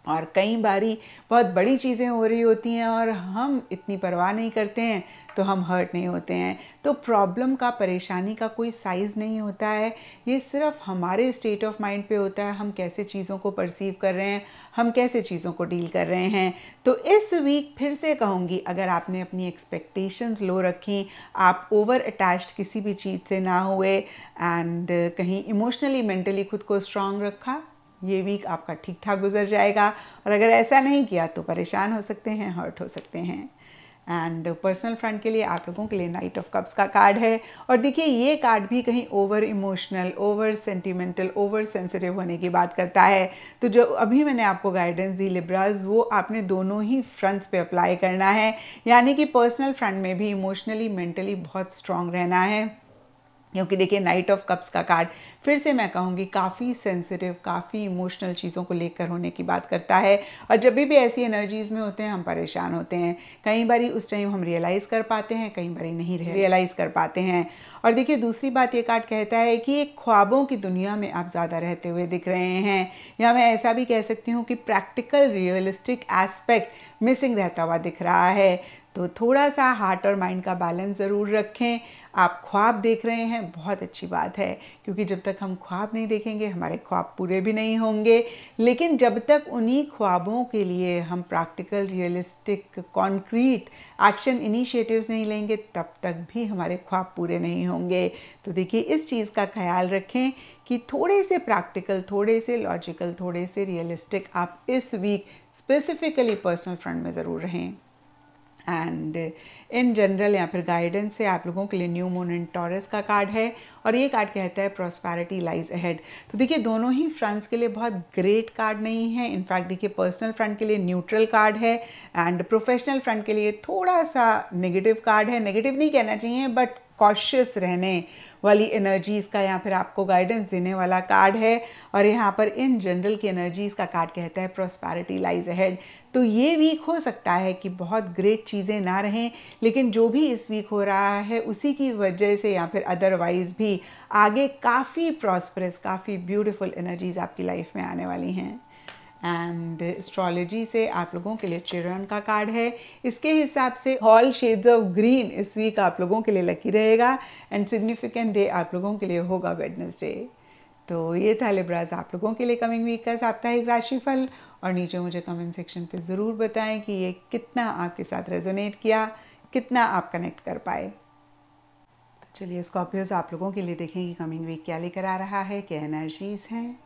और कई बारी बहुत बड़ी चीज़ें हो रही होती हैं और हम इतनी परवाह नहीं करते हैं। तो हम हर्ट नहीं होते हैं। तो प्रॉब्लम का, परेशानी का कोई साइज़ नहीं होता है। ये सिर्फ़ हमारे स्टेट ऑफ़ माइंड पे होता है। हम कैसे चीज़ों को परसीव कर रहे हैं? हम कैसे चीज़ों को डील कर रहे हैं? तो इस वीक फिर से कहूँगी, अगर आपने अपनी एक्सपेक्टेशंस लो रखी, आप ओवर अटैच्ड किसी भी चीज़ से ना हुए एंड कहीं इमोशनली मेंटली खुद को स्ट्रांग रखा, ये वीक आपका ठीक ठाक गुजर जाएगा। और अगर ऐसा नहीं किया तो परेशान हो सकते हैं हर्ट हो सकते हैं। एंड पर्सनल फ्रेंड के लिए आप लोगों के लिए नाइट ऑफ़ कप्स का कार्ड है। और देखिए, ये कार्ड भी कहीं over emotional over sentimental over sensitive होने की बात करता है। तो जो अभी मैंने आपको गाइडेंस दी लिब्राज वो आपने दोनों ही फ्रंट्स पे अप्लाई करना है। यानी कि पर्सनल फ्रंट में भी इमोशनली मेंटली बहुत स्ट्रांग रहना है। क्योंकि देखिए नाइट ऑफ़ कप्स का कार्ड फिर से मैं कहूँगी काफ़ी सेंसिटिव काफ़ी इमोशनल चीज़ों को लेकर होने की बात करता है। और जब भी ऐसी एनर्जीज़ में होते हैं, हम परेशान होते हैं। कई बार उस टाइम हम रियलाइज़ कर पाते हैं, कई बार नहीं रियलाइज़ कर पाते हैं। और देखिए, दूसरी बात ये कार्ड कहता है कि एक ख्वाबों की दुनिया में आप ज़्यादा रहते हुए दिख रहे हैं। या मैं ऐसा भी कह सकती हूँ कि प्रैक्टिकल रियलिस्टिक एस्पेक्ट मिसिंग रहता हुआ दिख रहा है। तो थोड़ा सा हार्ट और माइंड का बैलेंस ज़रूर रखें। आप ख्वाब देख रहे हैं, बहुत अच्छी बात है, क्योंकि जब तक हम ख्वाब नहीं देखेंगे, हमारे ख्वाब पूरे भी नहीं होंगे। लेकिन जब तक उन्हीं ख्वाबों के लिए हम practical realistic concrete action initiatives नहीं लेंगे, तब तक भी हमारे ख्वाब पूरे नहीं होंगे। तो देखिए, इस चीज़ का ख्याल रखें कि थोड़े से प्रैक्टिकल थोड़े से लॉजिकल थोड़े से रियलिस्टिक आप इस वीक स्पेसिफिकली पर्सनल फ्रंट में ज़रूर रहें। एंड इन जनरल या फिर गाइडेंस से आप लोगों के लिए न्यू मून एंड टॉरस का कार्ड है और ये कार्ड कहता है? प्रॉस्पैरिटी लाइज अहेड तो देखिए, दोनों ही फ्रंट्स के लिए बहुत ग्रेट कार्ड नहीं है. इनफैक्ट देखिए पर्सनल फ्रंट के लिए न्यूट्रल कार्ड है एंड प्रोफेशनल फ्रंट के लिए थोड़ा सा नेगेटिव कार्ड है. नेगेटिव नहीं कहना चाहिए बट कॉशियस रहने वाली एनर्जीज़ का या फिर आपको गाइडेंस देने वाला कार्ड है और यहाँ पर इन जनरल की एनर्जीज़ का कार्ड कहता है प्रोस्पैरिटी लाइज अहेड तो ये वीक हो सकता है कि बहुत ग्रेट चीज़ें ना रहें, लेकिन जो भी इस वीक हो रहा है, उसी की वजह से या फिर अदरवाइज़ भी आगे काफ़ी प्रॉस्परस काफ़ी ब्यूटीफुल एनर्जीज़ आपकी लाइफ में आने वाली हैं। एंड एस्ट्रोलॉजी से आप लोगों के लिए चिल्ड्रन का कार्ड है। इसके हिसाब से ऑल शेड्स ऑफ़ ग्रीन इस वीक आप लोगों के लिए लकी रहेगा। एंड सिग्निफिकेंट डे आप लोगों के लिए होगा वेडनेसडे तो ये था लिब्राज आप लोगों के लिए कमिंग वीक का साप्ताहिक राशिफल। और नीचे मुझे कमेंट सेक्शन पे ज़रूर बताएँ कि ये कितना आपके साथ रेजोनेट किया, कितना आप कनेक्ट कर पाए। तो चलिए स्कॉर्पियोज आप लोगों के लिए देखें कि कमिंग वीक क्या लेकर आ रहा है, क्या एनर्जीज़ हैं।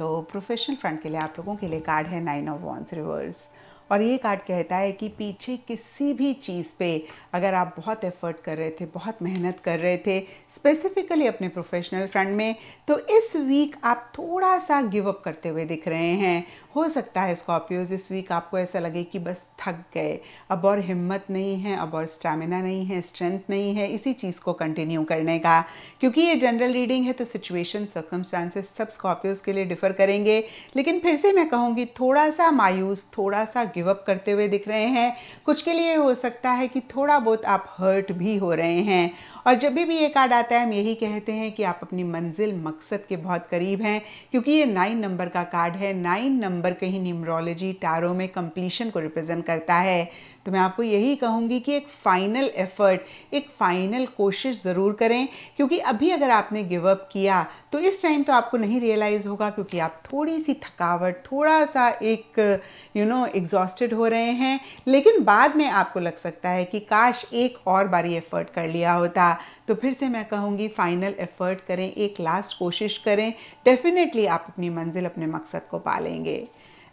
तो प्रोफेशनल फ्रंट के लिए आप लोगों के लिए कार्ड है नाइन ऑफ़ वॉन्स रिवर्स और ये कार्ड कहता है कि पीछे किसी भी चीज़ पे अगर आप बहुत एफर्ट कर रहे थे, बहुत मेहनत कर रहे थे स्पेसिफिकली अपने प्रोफेशनल फ्रंट में तो इस वीक आप थोड़ा सा गिव अप करते हुए दिख रहे हैं। हो सकता है स्कॉर्पियोज इस वीक आपको ऐसा लगे कि बस थक गए। अब और हिम्मत नहीं है, अब और स्टेमिना नहीं है स्ट्रेंथ नहीं है, इसी चीज़ को कंटिन्यू करने का। क्योंकि ये जनरल रीडिंग है तो सिचुएशन सर्कमस्टांसेस सब स्कॉर्पियोज के लिए डिफर करेंगे। लेकिन फिर से मैं कहूँगी थोड़ा सा मायूस थोड़ा सा गिवअप करते हुए दिख रहे हैं। कुछ के लिए हो सकता है कि थोड़ा बहुत आप हर्ट भी हो रहे हैं और जब भी ये कार्ड आता है, हम यही कहते हैं कि आप अपनी मंजिल, मकसद के बहुत करीब हैं, क्योंकि ये नाइन नंबर का कार्ड है। नाइन नंबर कहीं न्यूमरोलॉजी टारो में कंप्लीशन को रिप्रेजेंट करता है। तो मैं आपको यही कहूँगी कि एक फ़ाइनल एफर्ट एक फ़ाइनल कोशिश ज़रूर करें, क्योंकि अभी अगर आपने गिव अप किया तो इस टाइम तो आपको नहीं रियलाइज़ होगा, क्योंकि आप थोड़ी सी थकावट थोड़ा सा एक यू नो एग्जॉस्टेड हो रहे हैं। लेकिन बाद में आपको लग सकता है कि काश एक और बारी एफर्ट कर लिया होता। तो फिर से मैं कहूँगी फाइनल एफर्ट करें, एक लास्ट कोशिश करें। डेफिनेटली आप अपनी मंजिल, अपने मकसद को पालेंगे।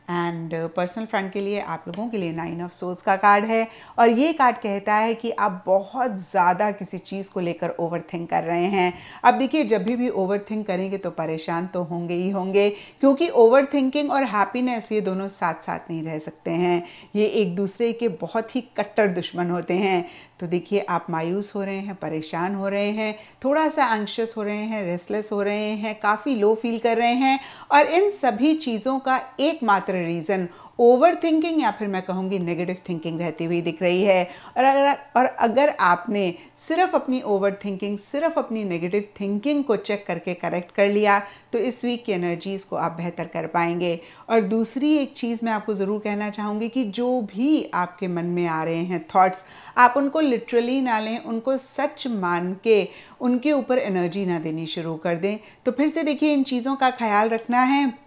एंड पर्सनल फ्रेंड के लिए आप लोगों के लिए नाइन ऑफ़ सोल्स का कार्ड है। और ये कार्ड कहता है कि आप बहुत ज़्यादा किसी चीज़ को लेकर ओवर थिंक कर रहे हैं। अब देखिए, जब भी भी ओवर थिंक करेंगे तो परेशान तो होंगे ही होंगे। क्योंकि ओवर थिंकिंग और हैप्पीनेस ये दोनों साथ साथ नहीं रह सकते हैं। ये एक दूसरे के बहुत ही कट्टर दुश्मन होते हैं। तो देखिए, आप मायूस हो रहे हैं, परेशान हो रहे हैं थोड़ा सा एंक्शस हो रहे हैं रेस्टलेस हो रहे हैं, काफ़ी लो फील कर रहे हैं और इन सभी चीज़ों का एकमात्र रीज़न ओवर थिंकिंग या फिर मैं कहूँगी नेगेटिव थिंकिंग रहती हुई दिख रही है। और अगर और अगर आपने सिर्फ़ अपनी ओवर थिंकिंग सिर्फ़ अपनी नेगेटिव थिंकिंग को चेक करके करेक्ट कर लिया तो इस वीक की एनर्जीज़ को आप बेहतर कर पाएँगे। और दूसरी एक चीज़ मैं आपको ज़रूर कहना चाहूँगी कि जो भी आपके मन में आ रहे हैं थॉट्स आप उनको लिटरली ना लें, उनको सच मान के, उनके ऊपर एनर्जी ना देनी शुरू कर दें। तो फिर से देखिए, इन चीज़ों का ख्याल रखना है।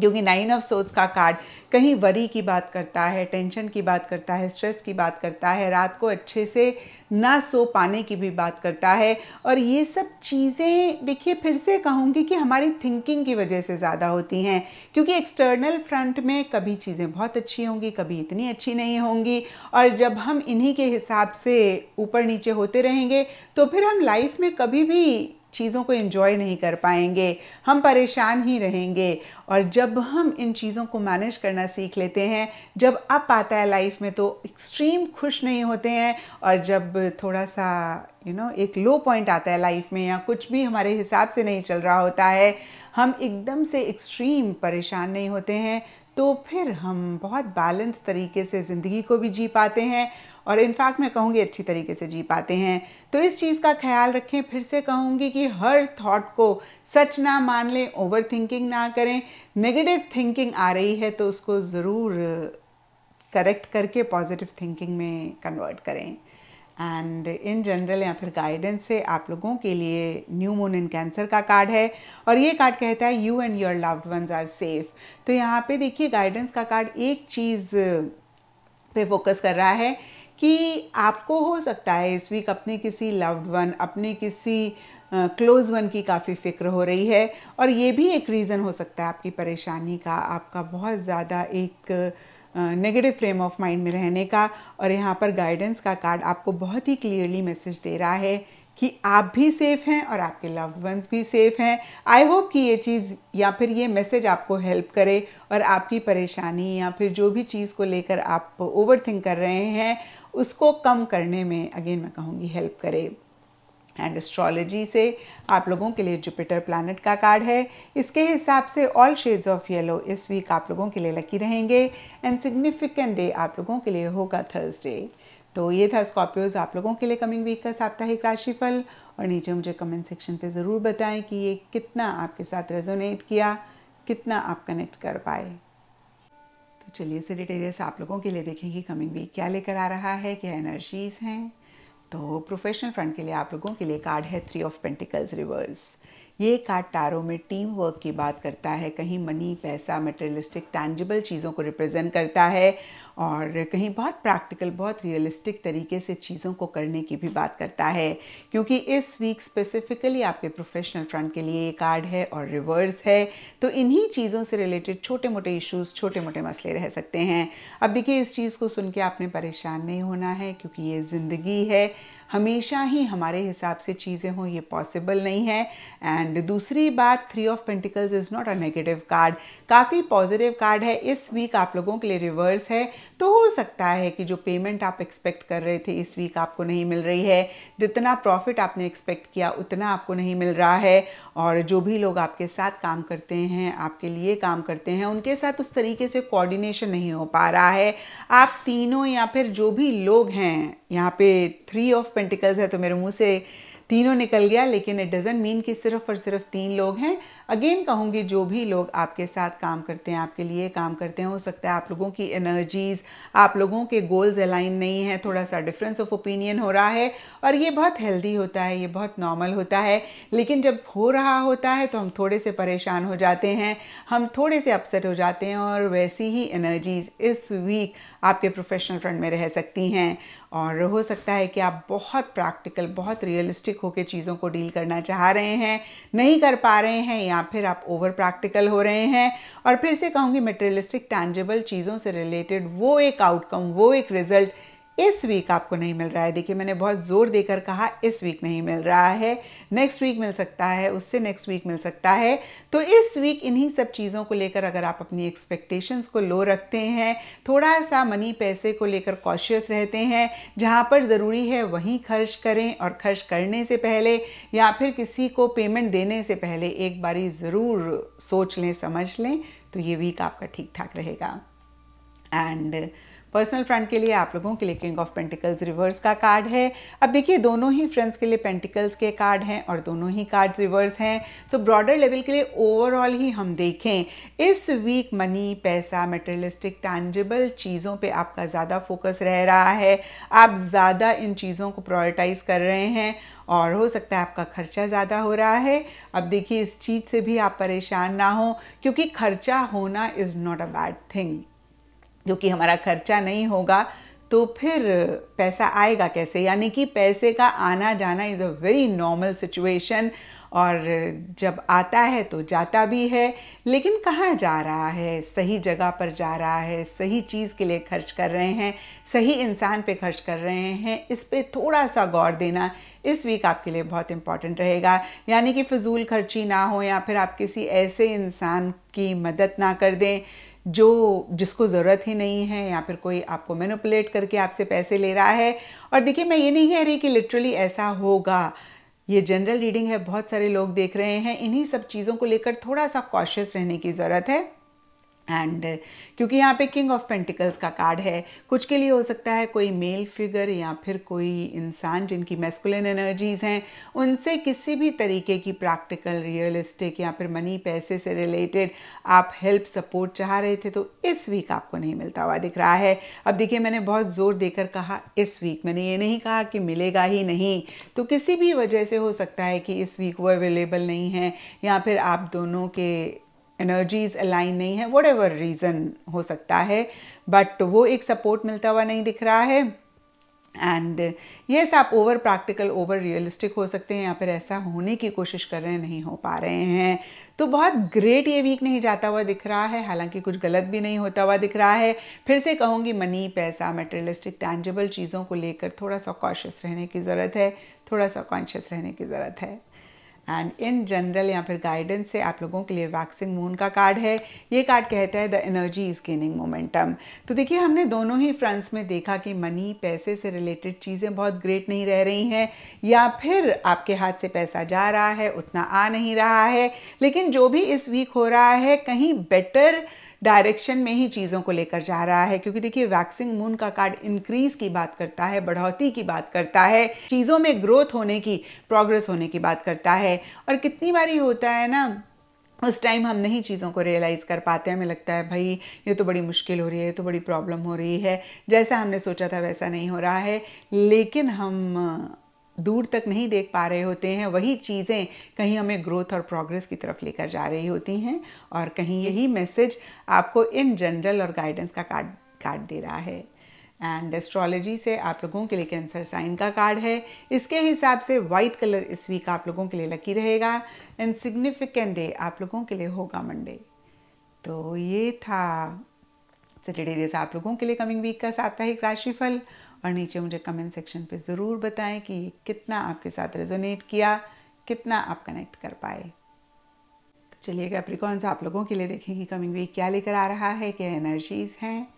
क्योंकि नाइन ऑफ़ सोच का कार्ड कहीं वरी की बात करता है टेंशन की बात करता है स्ट्रेस की बात करता है, रात को अच्छे से ना सो पाने की भी बात करता है। और ये सब चीज़ें, देखिए, फिर से कहूँगी कि हमारी थिंकिंग की वजह से ज़्यादा होती हैं, क्योंकि एक्सटर्नल फ्रंट में कभी चीज़ें बहुत अच्छी होंगी, कभी इतनी अच्छी नहीं होंगी। और जब हम इन्हीं के हिसाब से ऊपर नीचे होते रहेंगे तो फिर हम लाइफ में कभी भी चीज़ों को एंजॉय नहीं कर पाएँगे हम परेशान ही रहेंगे। और जब हम इन चीज़ों को मैनेज करना सीख लेते हैं जब अप आता है लाइफ में तो एक्सट्रीम खुश नहीं होते हैं और जब थोड़ा सा यू you नो know, एक लो पॉइंट आता है लाइफ में या कुछ भी हमारे हिसाब से नहीं चल रहा होता है हम एकदम से एक्सट्रीम परेशान नहीं होते हैं तो फिर हम बहुत बैलेंस तरीके से ज़िंदगी को भी जी पाते हैं। और इनफैक्ट मैं कहूँगी अच्छी तरीके से जी पाते हैं। तो इस चीज़ का ख्याल रखें, फिर से कहूँगी कि हर थॉट को सच ना मान लें ओवर थिंकिंग ना करें। नेगेटिव थिंकिंग आ रही है तो उसको ज़रूर करेक्ट करके पॉजिटिव थिंकिंग में कन्वर्ट करें। एंड इन जनरल या फिर गाइडेंस से आप लोगों के लिए न्यू मून इन कैंसर का कार्ड है। और ये कार्ड कहता है you and your loved ones are safe तो यहाँ पे देखिए गाइडेंस का कार्ड एक चीज़ पे फोकस कर रहा है। कि आपको हो सकता है इस वीक अपने किसी लव्ड वन अपने किसी क्लोज वन की काफ़ी फ़िक्र हो रही है और ये भी एक रीज़न हो सकता है आपकी परेशानी का, आपका बहुत ज़्यादा एक नेगेटिव फ्रेम ऑफ़ माइंड में रहने का और यहाँ पर गाइडेंस का कार्ड आपको बहुत ही क्लियरली मैसेज दे रहा है कि आप भी सेफ़ हैं और आपके लव्ड वंस भी सेफ़ हैं। आई होप कि ये चीज़ या फिर ये मैसेज आपको हेल्प करे और आपकी परेशानी या फिर जो भी चीज़ को लेकर आप ओवर थिंक कर रहे हैं उसको कम करने में अगेन मैं कहूँगी हेल्प करे। एंड एस्ट्रोलॉजी से आप लोगों के लिए जुपिटर प्लानट का कार्ड है। इसके हिसाब से ऑल शेड्स ऑफ़ येलो इस वीक आप लोगों के लिए लकी रहेंगे। एंड सिग्निफिकेंट डे आप लोगों के लिए होगा थर्सडे तो ये था स्कॉर्पियोज आप लोगों के लिए कमिंग वीक का साप्ताहिक राशिफल। और नीचे मुझे कमेंट सेक्शन पे ज़रूर बताएँ कि ये कितना आपके साथ रेजोनेट किया, कितना आप कनेक्ट कर पाए। चलिए सेरिटेरियस आप लोगों के लिए देखेंगे कमिंग वीक क्या लेकर आ रहा है, क्या एनर्जीज हैं। तो प्रोफेशनल फ्रंट के लिए आप लोगों के लिए कार्ड है थ्री ऑफ़ पेंटिकल्स रिवर्स ये कार्ड टारो में टीम वर्क की बात करता है। कहीं मनी पैसा मटेरियलिस्टिक टैंजिबल चीज़ों को रिप्रेजेंट करता है और कहीं बहुत प्रैक्टिकल बहुत रियलिस्टिक तरीके से चीज़ों को करने की भी बात करता है। क्योंकि इस वीक स्पेसिफिकली आपके प्रोफेशनल फ्रंट के लिए ये कार्ड है और रिवर्स है। तो इन्हीं चीज़ों से रिलेटेड छोटे मोटे इश्यूज़ छोटे मोटे मसले रह सकते हैं। अब देखिए, इस चीज़ को सुन के आपने परेशान नहीं होना है, क्योंकि ये ज़िंदगी है। हमेशा ही हमारे हिसाब से चीज़ें हों, ये पॉसिबल नहीं है। एंड दूसरी बात three of pentacles is not a negative card काफ़ी पॉजिटिव कार्ड है। इस वीक आप लोगों के लिए रिवर्स है। तो हो सकता है कि जो पेमेंट आप एक्सपेक्ट कर रहे थे इस वीक आपको नहीं मिल रही है, जितना प्रॉफिट आपने एक्सपेक्ट किया उतना आपको नहीं मिल रहा है, और जो भी लोग आपके साथ काम करते हैं, आपके लिए काम करते हैं, उनके साथ उस तरीके से कोऑर्डिनेशन नहीं हो पा रहा है। आप तीनों या फिर जो भी लोग हैं, यहाँ पे थ्री ऑफ़ पेंटिकल्स है तो मेरे मुँह से तीनों निकल गया, लेकिन इट डजेंट मीन कि सिर्फ़ और सिर्फ़ तीन लोग हैं अगेन कहूँगी, जो भी लोग आपके साथ काम करते हैं, आपके लिए काम करते हैं, हो सकता है आप लोगों की एनर्जीज आप लोगों के गोल्स अलाइन नहीं है थोड़ा सा डिफरेंस ऑफ़ ओपिनियन हो रहा है, और ये बहुत हेल्दी होता है, ये बहुत नॉर्मल होता है, लेकिन जब हो रहा होता है तो हम थोड़े से परेशान हो जाते हैं, हम थोड़े से अपसेट हो जाते हैं, और वैसी ही एनर्जीज इस वीक आपके प्रोफेशनल फ्रंट में रह सकती हैं। और हो सकता है कि आप बहुत प्रैक्टिकल, बहुत रियलिस्टिक होकर चीज़ों को डील करना चाह रहे हैं, नहीं कर पा रहे हैं या फिर आप ओवर प्रैक्टिकल हो रहे हैं। और फिर से कहूँगी मेटेरियलिस्टिक टैंजेबल चीज़ों से रिलेटेड वो एक आउटकम वो एक रिज़ल्ट इस वीक आपको नहीं मिल रहा है। देखिए, मैंने बहुत ज़ोर देकर कहा, इस वीक नहीं मिल रहा है। नेक्स्ट वीक मिल सकता है, उससे नेक्स्ट वीक मिल सकता है। तो इस वीक इन्हीं सब चीज़ों को लेकर अगर आप अपनी एक्सपेक्टेशंस को लो रखते हैं थोड़ा सा मनी पैसे को लेकर कॉशियस रहते हैं, जहाँ पर ज़रूरी है वहीं खर्च करें और खर्च करने से पहले या फिर किसी को पेमेंट देने से पहले एक बारी ज़रूर सोच लें, समझ लें तो ये वीक आपका ठीक ठाक रहेगा। एंड पर्सनल फ्रेंड के लिए आप लोगों के लिए किंग ऑफ़ पेंटिकल्स रिवर्स का कार्ड है। अब देखिए, दोनों ही फ्रेंड्स के लिए पेंटिकल्स के कार्ड हैं और दोनों ही कार्ड्स रिवर्स हैं। तो ब्रॉडर लेवल के लिए ओवरऑल ही हम देखें, इस वीक मनी पैसा मेटेरियलिस्टिक टैंजिबल चीज़ों पे आपका ज़्यादा फोकस रह रहा है। आप ज़्यादा इन चीज़ों को प्रायोरिटाइज कर रहे हैं और हो सकता है आपका खर्चा ज़्यादा हो रहा है। अब देखिए, इस चीज़ से भी आप परेशान ना हो, क्योंकि खर्चा होना is not a bad thing क्योंकि हमारा खर्चा नहीं होगा तो फिर पैसा आएगा कैसे? यानी कि पैसे का आना जाना is a very normal situation और जब आता है तो जाता भी है, लेकिन कहाँ जा रहा है? सही जगह पर जा रहा है, सही चीज़ के लिए खर्च कर रहे हैं, सही इंसान पे खर्च कर रहे हैं, इस पर थोड़ा सा गौर देना इस वीक आपके लिए बहुत इंपॉर्टेंट रहेगा। यानी कि फजूल खर्ची ना हो या फिर आप किसी ऐसे इंसान की मदद ना कर दें जो जिसको ज़रूरत ही नहीं है या फिर कोई आपको मैनुपलेट करके आपसे पैसे ले रहा है। और देखिए, मैं ये नहीं कह रही कि लिटरली ऐसा होगा। ये जनरल रीडिंग है, बहुत सारे लोग देख रहे हैं। इन्हीं सब चीज़ों को लेकर थोड़ा सा कॉशियस रहने की ज़रूरत है। एंड क्योंकि यहाँ पे किंग ऑफ़ पेंटिकल्स का कार्ड है। कुछ के लिए हो सकता है कोई मेल फिगर या फिर कोई इंसान जिनकी मेस्कुलिन एनर्जीज हैं। उनसे किसी भी तरीके की प्रैक्टिकल रियलिस्टिक या फिर मनी पैसे से रिलेटेड आप हेल्प सपोर्ट चाह रहे थे तो इस वीक आपको नहीं मिलता हुआ दिख रहा है। अब देखिए मैंने बहुत ज़ोर देकर कहा, इस वीक मैंने ये नहीं कहा कि मिलेगा ही नहीं। तो किसी भी वजह से हो सकता है कि इस वीक वो अवेलेबल नहीं है या फिर आप दोनों के एनर्जीज अलाइन नहीं है वट एवर रीज़न हो सकता है बट वो एक सपोर्ट मिलता हुआ नहीं दिख रहा है। एंड येस आप ओवर प्रैक्टिकल ओवर रियलिस्टिक हो सकते हैं, या फिर ऐसा होने की कोशिश कर रहे हैं, नहीं हो पा रहे हैं। तो बहुत ग्रेट ये वीक नहीं जाता हुआ दिख रहा है, हालाँकि कुछ गलत भी नहीं होता हुआ दिख रहा है। फिर से कहूँगी मनी पैसा मेटेरियलिस्टिक टैंजेबल चीज़ों को लेकर थोड़ा सा कॉशियस रहने की ज़रूरत है, थोड़ा सा कॉन्शियस रहने की ज़रूरत है। एंड इन जनरल या फिर गाइडेंस से आप लोगों के लिए वैक्सिंग मून का कार्ड है। ये कार्ड कहता है the energy is gaining momentum तो देखिए, हमने दोनों ही फ्रंट्स में देखा कि मनी पैसे से रिलेटेड चीज़ें बहुत ग्रेट नहीं रह रही हैं, या फिर आपके हाथ से पैसा जा रहा है, उतना आ नहीं रहा है। लेकिन जो भी इस वीक हो रहा है, कहीं बेटर डायरेक्शन में ही चीज़ों को लेकर जा रहा है, क्योंकि देखिए, वैक्सिंग मून का कार्ड इंक्रीज की बात करता है बढ़ोतरी की बात करता है, चीज़ों में ग्रोथ होने की प्रोग्रेस होने की बात करता है। और कितनी बारी होता है ना, उस टाइम हम नहीं चीज़ों को रियलाइज़ कर पाते हैं, हमें लगता है, भाई, ये तो बड़ी मुश्किल हो रही है, ये तो बड़ी प्रॉब्लम हो रही है। जैसा हमने सोचा था, वैसा नहीं हो रहा है। लेकिन हम दूर तक नहीं देख पा रहे होते हैं। वही चीज़ें कहीं हमें ग्रोथ और प्रोग्रेस की तरफ़ लेकर जा रही होती हैं और कहीं यही मैसेज आपको इन जनरल और गाइडेंस का कार्ड कार्ड दे रहा है। एंड एस्ट्रोलॉजी से आप लोगों के लिए कैंसर साइन का कार्ड है। इसके हिसाब से वाइट कलर इस वीक आप लोगों के लिए लकी रहेगा। एंड सिग्निफिकेंट डे आप लोगों के लिए होगा मंडे तो ये था सैटरडे जैसा आप लोगों के लिए कमिंग वीक का साप्ताहिक राशिफल। और नीचे मुझे कमेंट सेक्शन पे ज़रूर बताएँ कि कितना आपके साथ रेजोनेट किया, कितना आप कनेक्ट कर पाए। तो चलिए कैप्रिकॉन्स आप लोगों के लिए देखें कि कमिंग वीक क्या लेकर आ रहा है, क्या एनर्जीज़ हैं।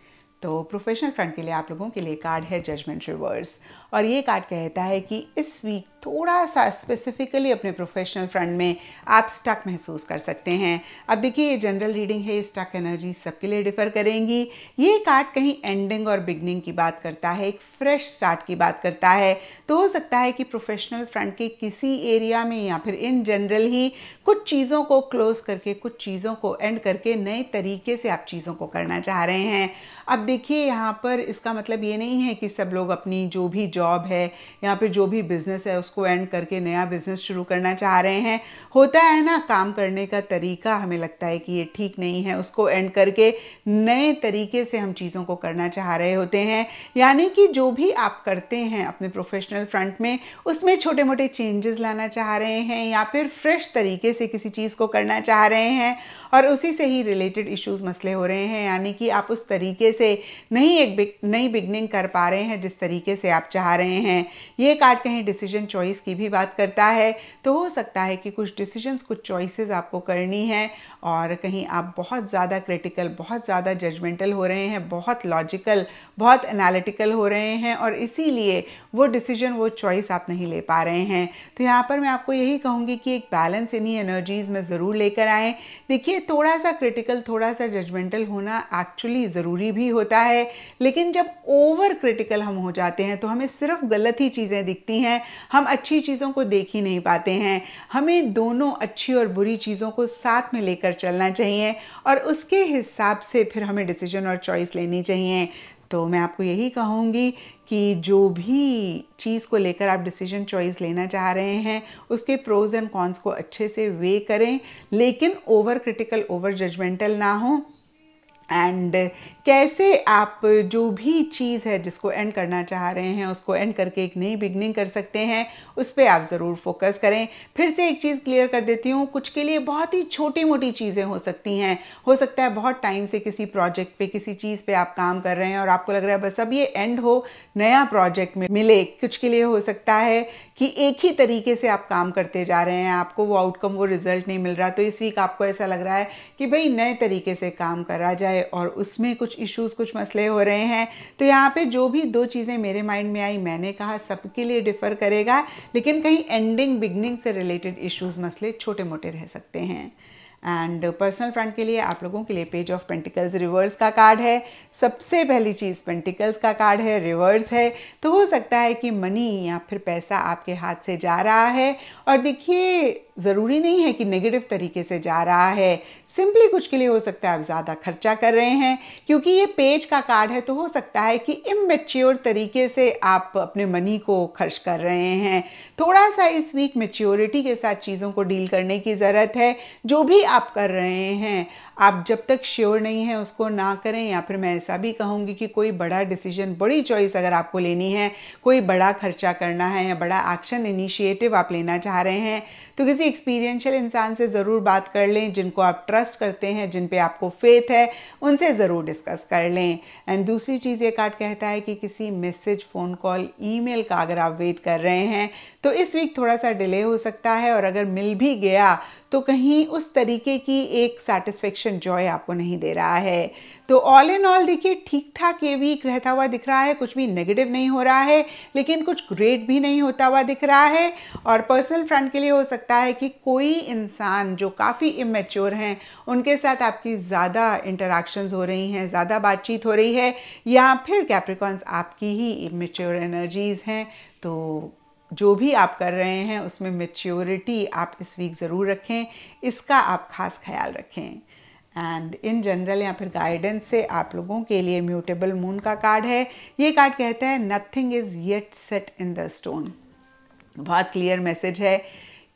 तो प्रोफेशनल फ्रंट के लिए आप लोगों के लिए कार्ड है जजमेंट रिवर्स और ये कार्ड कहता है कि इस वीक थोड़ा सा स्पेसिफिकली अपने प्रोफेशनल फ्रंट में आप स्टक महसूस कर सकते हैं। अब देखिए, ये जनरल रीडिंग है स्टक एनर्जी सबके लिए डिफर करेंगी। ये कार्ड कहीं एंडिंग और बिगनिंग की बात करता है, एक फ्रेश स्टार्ट की बात करता है। तो हो सकता है कि प्रोफेशनल फ्रंट के किसी एरिया में या फिर इन जनरल ही कुछ चीज़ों को क्लोज करके, कुछ चीज़ों को एंड करके नए तरीके से आप चीज़ों को करना चाह रहे हैं। अब देखिए, यहाँ पर इसका मतलब ये नहीं है कि सब लोग अपनी जो भी जॉब है, यहाँ पे जो भी बिज़नेस है, उसको एंड करके नया बिज़नेस शुरू करना चाह रहे हैं। होता है ना, काम करने का तरीका हमें लगता है कि ये ठीक नहीं है, उसको एंड करके नए तरीके से हम चीज़ों को करना चाह रहे होते हैं। यानी कि जो भी आप करते हैं अपने प्रोफेशनल फ्रंट में, उसमें छोटे मोटे चेंजेस लाना चाह रहे हैं या फिर फ्रेश तरीके से किसी चीज़ को करना चाह रहे हैं। और उसी से ही रिलेटेड इश्यूज़ मसले हो रहे हैं, यानी कि आप उस तरीके से नहीं एक नई बिगनिंग कर पा रहे हैं जिस तरीके से आप चाह रहे हैं। ये कार्ड कहीं डिसीज़न चॉइस की भी बात करता है तो हो सकता है कि कुछ डिसीजंस कुछ चॉइसेस आपको करनी है और कहीं आप बहुत ज़्यादा क्रिटिकल बहुत ज़्यादा जजमेंटल हो रहे हैं, बहुत लॉजिकल बहुत एनालिटिकल हो रहे हैं और इसीलिए वो डिसीज़न वो चॉइस आप नहीं ले पा रहे हैं। तो यहाँ पर मैं आपको यही कहूँगी कि एक बैलेंस इन्हीं एनर्जीज़ में ज़रूर लेकर आएँ। देखिए थोड़ा सा क्रिटिकल थोड़ा सा जजमेंटल होना एक्चुअली ज़रूरी भी होता है। लेकिन जब ओवर क्रिटिकल हम हो जाते हैं तो हमें सिर्फ़ गलत ही चीज़ें दिखती हैं। हम अच्छी चीज़ों को देख ही नहीं पाते हैं। हमें दोनों अच्छी और बुरी चीज़ों को साथ में लेकर चलना चाहिए और उसके हिसाब से फिर हमें डिसीज़न और चॉइस लेनी चाहिए। तो मैं आपको यही कहूँगी कि जो भी चीज़ को लेकर आप डिसीज़न चॉइस लेना चाह रहे हैं, उसके प्रोज एंड कॉन्स को अच्छे से वे करें, लेकिन ओवर क्रिटिकल ओवर जजमेंटल ना हो। एंड कैसे आप जो भी चीज़ है जिसको एंड करना चाह रहे हैं, उसको एंड करके एक नई बिगनिंग कर सकते हैं, उस पर आप ज़रूर फोकस करें। फिर से एक चीज़ क्लियर कर देती हूँ, कुछ के लिए बहुत ही छोटी मोटी चीज़ें हो सकती हैं। हो सकता है बहुत टाइम से किसी प्रोजेक्ट पे, किसी चीज़ पे आप काम कर रहे हैं और आपको लग रहा है, बस अब ये एंड हो, नया प्रोजेक्ट में मिले। कुछ के लिए हो सकता है कि एक ही तरीके से आप काम करते जा रहे हैं, आपको वो आउटकम वो रिज़ल्ट नहीं मिल रहा। तो इस वीक आपको ऐसा लग रहा है कि भाई नए तरीके से काम करा जाए और उसमें कुछ इश्यूज़ कुछ मसले हो रहे हैं। तो यहाँ पे जो भी दो चीज़ें मेरे माइंड में आई, मैंने कहा सबके लिए डिफ़र करेगा, लेकिन कहीं एंडिंग बिगनिंग से रिलेटेड इश्यूज़ मसले छोटे मोटे रह सकते हैं। एंड पर्सनल फ्रंट के लिए, आप लोगों के लिए पेज ऑफ़ पेंटिकल्स रिवर्स का कार्ड है। सबसे पहली चीज़ पेंटिकल्स का कार्ड है रिवर्स है। तो हो सकता है कि मनी या फिर पैसा आपके हाथ से जा रहा है। और देखिए, ज़रूरी नहीं है कि नेगेटिव तरीके से जा रहा है। सिंपली कुछ के लिए हो सकता है आप ज़्यादा खर्चा कर रहे हैं, क्योंकि ये पेज का कार्ड है तो हो सकता है कि इमेच्योर तरीके से आप अपने मनी को खर्च कर रहे हैं। थोड़ा सा इस वीक मेच्योरिटी के साथ चीज़ों को डील करने की ज़रूरत है, जो भी आप कर रहे हैं। आप जब तक श्योर नहीं है, उसको ना करें, या फिर मैं ऐसा भी कहूँगी कि कोई बड़ा डिसीज़न बड़ी चॉइस अगर आपको लेनी है, कोई बड़ा खर्चा करना है या बड़ा एक्शन इनिशिएटिव आप लेना चाह रहे हैं तो किसी एक्सपीरियंशियल इंसान से ज़रूर बात कर लें, जिनको आप ट्रस्ट करते हैं, जिन पे आपको फेथ है, उनसे ज़रूर डिस्कस कर लें। एंड दूसरी चीज़ ये कार्ड कहता है कि किसी मैसेज फ़ोन कॉल ईमेल का अगर आप वेट कर रहे हैं तो इस वीक थोड़ा सा डिले हो सकता है, और अगर मिल भी गया तो कहीं उस तरीके की एक सेटिस्फेक्शन जॉय आपको नहीं दे रहा है। तो ऑल इन ऑल देखिए ठीक ठाक ये वीक रहता हुआ दिख रहा है, कुछ भी नेगेटिव नहीं हो रहा है, लेकिन कुछ ग्रेट भी नहीं होता हुआ दिख रहा है। और पर्सनल फ्रंट के लिए हो सकता है कि कोई इंसान जो काफ़ी इमेच्योर हैं, उनके साथ आपकी ज़्यादा इंटरेक्शंस हो रही हैं, ज़्यादा बातचीत हो रही है, या फिर कैप्रिकॉन्स आपकी ही इमेच्योर एनर्जीज़ हैं तो जो भी आप कर रहे हैं, उसमें मेच्योरिटी आप इस वीक ज़रूर रखें, इसका आप खास ख्याल रखें। एंड इन जनरल या फिर गाइडेंस से आप लोगों के लिए म्यूटेबल मून का कार्ड है। ये कार्ड कहते हैं nothing is yet set in the stone बहुत क्लियर मैसेज है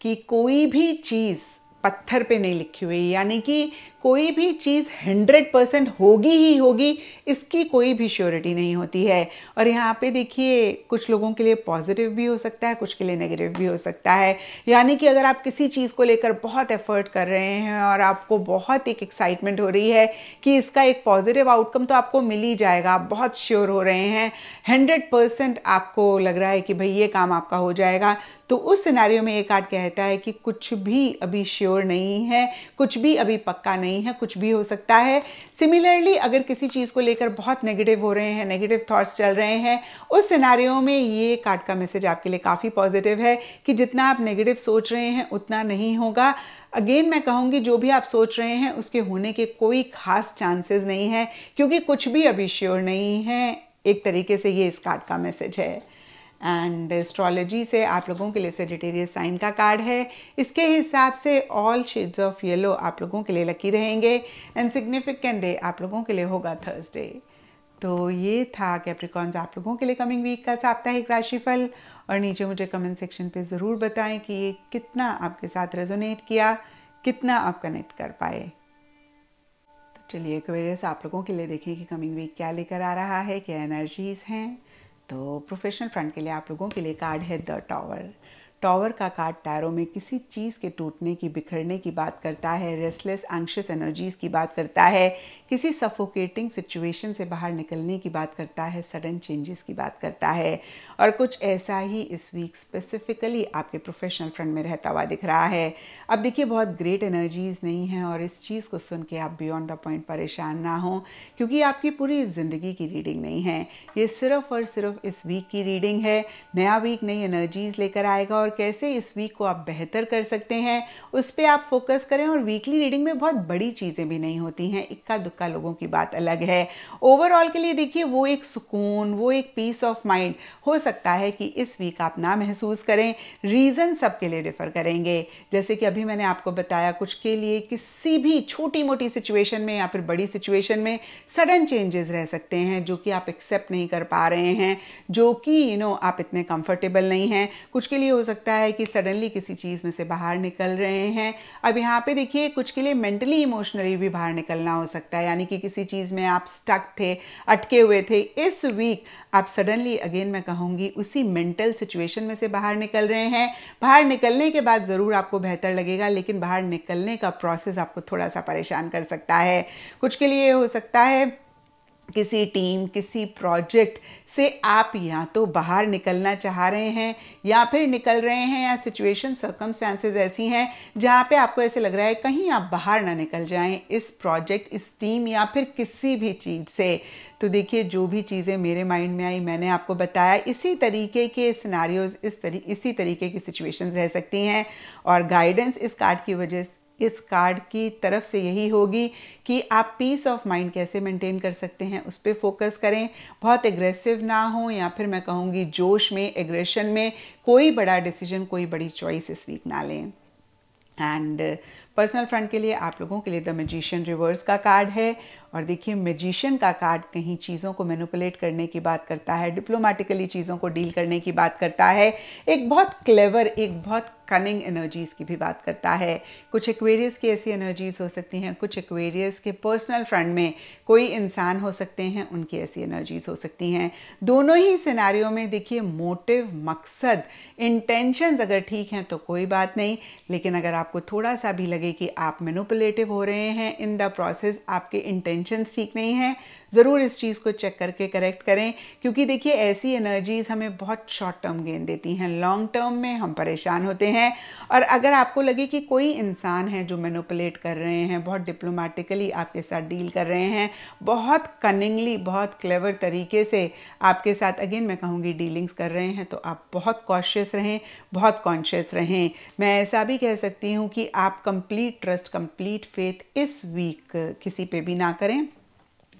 कि कोई भी चीज़ पत्थर पे नहीं लिखी हुई, यानी कि कोई भी चीज़ हंड्रेड परसेंट होगी ही होगी, इसकी कोई भी श्योरिटी नहीं होती है। और यहाँ पे देखिए, कुछ लोगों के लिए पॉजिटिव भी हो सकता है, कुछ के लिए नेगेटिव भी हो सकता है। यानी कि अगर आप किसी चीज़ को लेकर बहुत एफर्ट कर रहे हैं और आपको बहुत एक एक्साइटमेंट हो रही है कि इसका एक पॉजिटिव आउटकम तो आपको मिल ही जाएगा, आप बहुत श्योर हो रहे हैं, हंड्रेड परसेंट आपको लग रहा है कि भाई ये काम आपका हो जाएगा तो उस सिनारियों में एक कार्ड कहता है कि कुछ भी अभी श्योर नहीं है, कुछ भी अभी पक्का नहीं है, कुछ भी हो सकता है। सिमिलरली अगर किसी चीज़ को लेकर बहुत नेगेटिव हो रहे हैं नेगेटिव थॉट्स चल रहे हैं, उस सिनारियों में ये कार्ड का मैसेज आपके लिए काफ़ी पॉजिटिव है कि जितना आप नेगेटिव सोच रहे हैं, उतना नहीं होगा। अगेन मैं कहूँगी, जो भी आप सोच रहे हैं, उसके होने के कोई खास चांसेस नहीं है, क्योंकि कुछ भी अभी श्योर नहीं है, एक तरीके से ये इस कार्ड का मैसेज है। एंड एस्ट्रोलॉजी से आप लोगों के लिए सेजिटेरियस साइन का कार्ड है। इसके हिसाब से ऑल शेड्स ऑफ़ येलो आप लोगों के लिए लकी रहेंगे। एंड सिग्निफिकेंट डे आप लोगों के लिए होगा थर्सडे तो ये था कैप्रिकॉन्स आप लोगों के लिए कमिंग वीक का साप्ताहिक राशिफल। और नीचे मुझे कमेंट सेक्शन पे ज़रूर बताएँ कि ये कितना आपके साथ रेजोनेट किया, कितना आप कनेक्ट कर पाए। तो चलिए क्वेरियस आप लोगों के लिए देखें कि कमिंग वीक क्या लेकर आ रहा है, क्या एनर्जीज हैं। तो प्रोफेशनल फ्रंट के लिए आप लोगों के लिए कार्ड है द टॉवर टॉवर का कार्ड टैरो में किसी चीज़ के टूटने की, बिखरने की बात करता है रेस्टलेस एंशियस एनर्जीज़ की बात करता है किसी सफोकेटिंग सिचुएशन से बाहर निकलने की बात करता है सडन चेंजेस की बात करता है। और कुछ ऐसा ही इस वीक स्पेसिफिकली आपके प्रोफेशनल फ्रंट में रहता हुआ दिख रहा है। अब देखिए, बहुत ग्रेट एनर्जीज़ नहीं हैं और इस चीज़ को सुन के आप बियॉन्ड द पॉइंट परेशान ना हो, क्योंकि आपकी पूरी ज़िंदगी की रीडिंग नहीं है। ये सिर्फ़ और सिर्फ़ इस वीक की रीडिंग है। नया वीक नई एनर्जीज़ लेकर आएगा और कैसे इस वीक को आप बेहतर कर सकते हैं, उस पर आप फोकस करें और वीकली रीडिंग में बहुत बड़ी चीज़ें भी नहीं होती हैं। इक्का दुक्का लोगों की बात अलग है। ओवरऑल के लिए देखिए, वो एक सुकून, वो एक पीस ऑफ़ माइंड हो सकता है कि इस वीक आप ना महसूस करें। रीज़न सबके लिए डिफ़र करेंगे। जैसे कि अभी मैंने आपको बताया, कुछ के लिए किसी भी छोटी मोटी सिचुएशन में या फिर बड़ी सिचुएशन में सडन चेंजेस रह सकते हैं, जो कि आप एक्सेप्ट नहीं कर पा रहे हैं, जो कि यू नो आप इतने कंफर्टेबल नहीं हैं। कुछ के लिए हो सकता है कि सडनली किसी चीज़ में से बाहर निकल रहे हैं। अब यहाँ पे देखिए, कुछ के लिए मेंटली इमोशनली भी बाहर निकलना हो सकता है। यानी कि किसी चीज़ में आप स्टक थे, अटके हुए थे, इस वीक आप सडनली अगेन मैं कहूँगी उसी मेंटल सिचुएशन में से बाहर निकल रहे हैं। बाहर निकलने के बाद ज़रूर आपको बेहतर लगेगा, लेकिन बाहर निकलने का प्रोसेस आपको थोड़ा सा परेशान कर सकता है। कुछ के लिए हो सकता है किसी टीम, किसी प्रोजेक्ट से आप या तो बाहर निकलना चाह रहे हैं, या फिर निकल रहे हैं, या सिचुएशन सर्कमस्टांसेस ऐसी हैं जहाँ पे आपको ऐसे लग रहा है कहीं आप बाहर ना निकल जाएँ इस प्रोजेक्ट इस टीम या फिर किसी भी चीज़ से। तो देखिए, जो भी चीज़ें मेरे माइंड में आई, मैंने आपको बताया, इसी तरीके के सिनारियोज इस तरी, इसी तरीके की सिचुएशंस रह सकती हैं और गाइडेंस इस कार्ड की वजह इस कार्ड की तरफ़ से यही होगी कि आप पीस ऑफ़ माइंड कैसे मेंटेन कर सकते हैं, उस पर फोकस करें। बहुत एग्रेसिव ना हो या फिर मैं कहूँगी जोश में एग्रेशन में कोई बड़ा डिसीज़न कोई बड़ी चॉइस इस वीक ना लें। एंड पर्सनल फ्रंट के लिए आप लोगों के लिए द मैजिशियन रिवर्स का कार्ड है। और देखिए मैजिशियन का कार्ड कहीं चीज़ों को मैनुपुलेट करने की बात करता है डिप्लोमेटिकली चीज़ों को डील करने की बात करता है। एक बहुत क्लेवर एक बहुत कनिंग एनर्जीज़ की भी बात करता है। कुछ एक्वेरियस की ऐसी एनर्जीज़ हो सकती हैं, कुछ एक्वेरियस के पर्सनल फ्रंट में कोई इंसान हो सकते हैं, उनकी ऐसी एनर्जीज़ हो सकती हैं। दोनों ही सिनारियों में देखिए मोटिव मकसद इंटेंशंस अगर ठीक हैं तो कोई बात नहीं, लेकिन अगर आपको थोड़ा सा भी लगे कि आप मैनुपुलेटिव हो रहे हैं इन द प्रोसेस आपके इंटेंशंस ठीक नहीं हैं ज़रूर इस चीज़ को चेक करके करेक्ट करें, क्योंकि देखिए ऐसी एनर्जीज़ हमें बहुत शॉर्ट टर्म गेन देती हैं। लॉन्ग टर्म में हम परेशान होते हैं। और अगर आपको लगे कि कोई इंसान है जो मैनुपलेट कर रहे हैं, बहुत डिप्लोमेटिकली आपके साथ डील कर रहे हैं, बहुत कनिंगली बहुत क्लेवर तरीके से आपके साथ अगेन मैं कहूँगी डीलिंग्स कर रहे हैं तो आप बहुत कॉशियस रहें, बहुत कॉन्शियस रहें। मैं ऐसा भी कह सकती हूँ कि आप कंप्लीट ट्रस्ट कंप्लीट फेथ इस वीक किसी पे भी ना करें।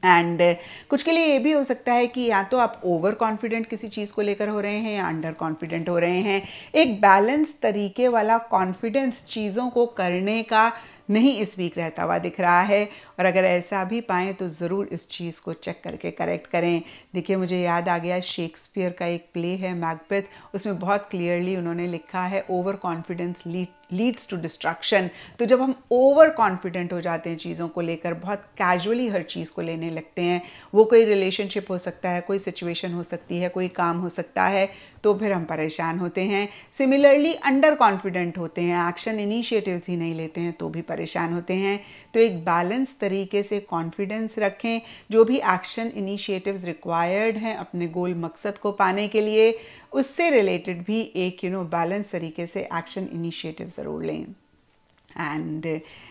एंड uh, कुछ के लिए ये भी हो सकता है कि या तो आप ओवर कॉन्फिडेंट किसी चीज़ को लेकर हो रहे हैं या अंडर कॉन्फिडेंट हो रहे हैं। एक बैलेंस तरीके वाला कॉन्फिडेंस चीज़ों को करने का नहीं इस वीक रहता हुआ दिख रहा है। और अगर ऐसा भी पाएँ तो ज़रूर इस चीज़ को चेक करके करेक्ट करें। देखिए, मुझे याद आ गया शेक्सपियर का एक प्ले है मैकबेथ उसमें बहुत क्लियरली उन्होंने लिखा है over confidence lead leads to destruction तो जब हम ओवर कॉन्फिडेंट हो जाते हैं चीज़ों को लेकर, बहुत कैजुअली हर चीज़ को लेने लगते हैं, वो कोई रिलेशनशिप हो सकता है, कोई सिचुएशन हो सकती है, कोई काम हो सकता है तो फिर हम परेशान होते हैं। सिमिलरली अंडर कॉन्फिडेंट होते हैं एक्शन इनिशिएटिव्स ही नहीं लेते हैं तो भी परेशान होते हैं। तो एक बैलेंस तरीके से कॉन्फिडेंस रखें। जो भी एक्शन इनिशिएटिव्स रिक्वायर्ड हैं अपने गोल मकसद को पाने के लिए, उससे रिलेटेड भी एक यू नो बैलेंस तरीके से एक्शन इनिशिएटिव ज़रूर लें। एंड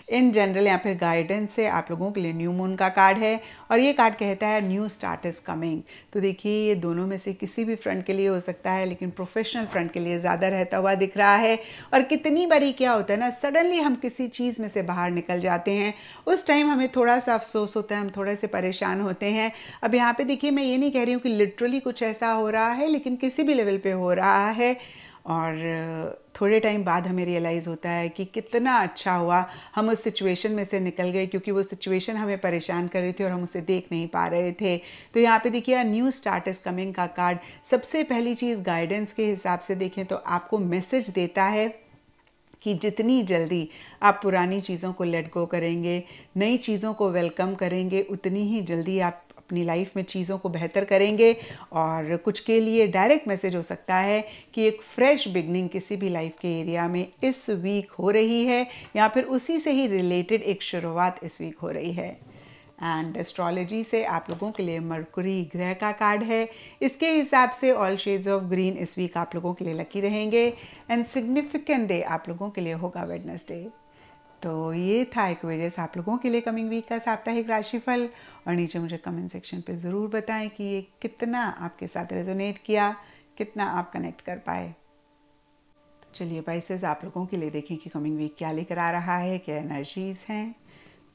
इन जनरल यहाँ फिर गाइडेंस है आप लोगों के लिए न्यू मून का कार्ड है और ये कार्ड कहता है न्यू स्टार्ट इज़ कमिंग तो देखिए, ये दोनों में से किसी भी फ्रंट के लिए हो सकता है, लेकिन प्रोफेशनल फ्रंट के लिए ज़्यादा रहता हुआ दिख रहा है। और कितनी बारी क्या होता है ना सडनली हम किसी चीज़ में से बाहर निकल जाते हैं। उस टाइम हमें थोड़ा सा अफसोस होता है, हम थोड़े से परेशान होते हैं। अब यहाँ पे देखिए, मैं ये नहीं कह रही हूँ कि लिटरली कुछ ऐसा हो रहा है, लेकिन किसी भी लेवल पे हो रहा है। और थोड़े टाइम बाद हमें रियलाइज़ होता है कि कितना अच्छा हुआ, हम उस सिचुएशन में से निकल गए, क्योंकि वो सिचुएशन हमें परेशान कर रही थी और हम उसे देख नहीं पा रहे थे। तो यहाँ पे देखिए न्यू स्टार्ट इज़ कमिंग का कार्ड सबसे पहली चीज़ गाइडेंस के हिसाब से देखें तो आपको मैसेज देता है कि जितनी जल्दी आप पुरानी चीज़ों को लेट गो करेंगे, नई चीज़ों को वेलकम करेंगे, उतनी ही जल्दी आप अपनी लाइफ में चीज़ों को बेहतर करेंगे और कुछ के लिए डायरेक्ट मैसेज हो सकता है कि एक फ्रेश बिगनिंग किसी भी लाइफ के एरिया में इस वीक हो रही है या फिर उसी से ही रिलेटेड एक शुरुआत इस वीक हो रही है। एंड एस्ट्रोलॉजी से आप लोगों के लिए मरकुरी ग्रह का कार्ड है। इसके हिसाब से ऑल शेड्स ऑफ़ ग्रीन इस वीक आप लोगों के लिए लकी रहेंगे। एंड सिग्निफिकेंट डे आप लोगों के लिए होगा वेडनेसडे तो ये था एक वजह से आप लोगों के लिए कमिंग वीक का साप्ताहिक राशिफल। और नीचे मुझे कमेंट सेक्शन पे ज़रूर बताएँ कि ये कितना आपके साथ रेजोनेट किया, कितना आप कनेक्ट कर पाए। तो चलिए बाइसेस आप लोगों के लिए देखें कि कमिंग वीक क्या लेकर आ रहा है, क्या एनर्जीज़ हैं।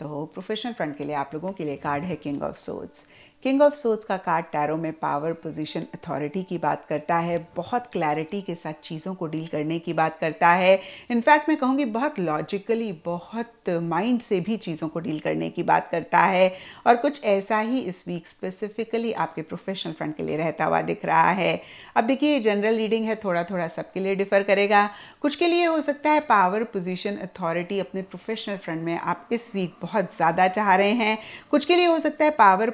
तो प्रोफेशनल फ्रंट के लिए आप लोगों के लिए कार्ड है king of swords king of swords का कार्ड टैरो में पावर पोजीशन अथॉरिटी की बात करता है, बहुत क्लैरिटी के साथ चीज़ों को डील करने की बात करता है। इनफैक्ट मैं कहूँगी बहुत लॉजिकली बहुत माइंड से भी चीज़ों को डील करने की बात करता है। और कुछ ऐसा ही इस वीक स्पेसिफिकली आपके प्रोफेशनल फ्रंट के लिए रहता हुआ दिख रहा है। अब देखिए ये जनरल रीडिंग है थोड़ा थोड़ा सबके लिए डिफर करेगा। कुछ के लिए हो सकता है पावर पोजिशन अथॉरिटी अपने प्रोफेशनल फ्रंट में आप इस वीक बहुत ज़्यादा चाह रहे हैं। कुछ के लिए हो सकता है पावर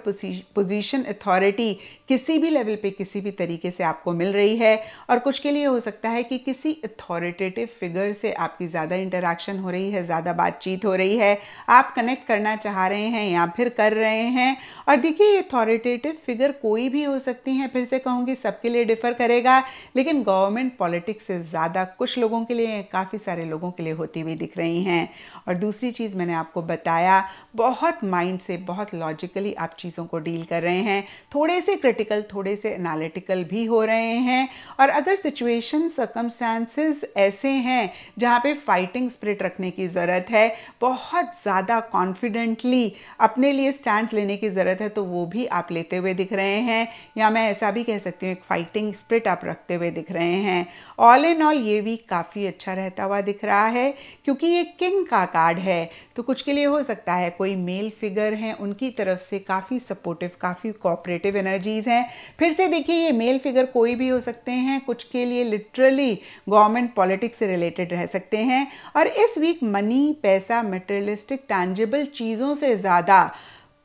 पोजीशन अथॉरिटी किसी भी लेवल पे किसी भी तरीके से आपको मिल रही है और कुछ के लिए हो सकता है कि किसी अथॉरिटेटिव फिगर से आपकी ज़्यादा इंटरेक्शन हो रही है, ज़्यादा बातचीत हो रही है, आप कनेक्ट करना चाह रहे हैं या फिर कर रहे हैं और देखिए ये अथॉरिटेटिव फिगर कोई भी हो सकती हैं, फिर से कहूँगी सबके लिए डिफ़र करेगा, लेकिन गवर्नमेंट पॉलिटिक्स से ज़्यादा कुछ लोगों के लिए, काफ़ी सारे लोगों के लिए होती हुई दिख रही हैं। और दूसरी चीज़ मैंने आपको बताया, बहुत माइंड से, बहुत लॉजिकली आप चीज़ों को डील कर रहे हैं। थोड़े से क्रिटिकल थोड़े से एनालिटिकल भी हो रहे हैं। और अगर सिचुएशन सर्कमस्टांसेस ऐसे हैं जहाँ पे फाइटिंग स्प्रिट रखने की ज़रूरत है, बहुत ज़्यादा कॉन्फिडेंटली अपने लिए स्टैंड लेने की ज़रूरत है तो वो भी आप लेते हुए दिख रहे हैं। या मैं ऐसा भी कह सकती हूँ, एक फाइटिंग स्प्रिट आप रखते हुए दिख रहे हैं। ऑल इन ऑल ये वीक काफ़ी अच्छा रहता हुआ दिख रहा है, क्योंकि ये किंग का कार्ड है। तो कुछ के लिए हो सकता है, कोई मेल फिगर हैं, उनकी तरफ़ से काफ़ी सपोर्टिव काफ़ी कोऑपरेटिव एनर्जीज़ हैं। फिर से देखिए, ये मेल फिगर कोई भी हो सकते हैं, कुछ के लिए लिटरली गवर्नमेंट पॉलिटिक्स से रिलेटेड रह सकते हैं। और इस वीक मनी पैसा मटेरियलिस्टिक टैंजिबल चीज़ों से ज़्यादा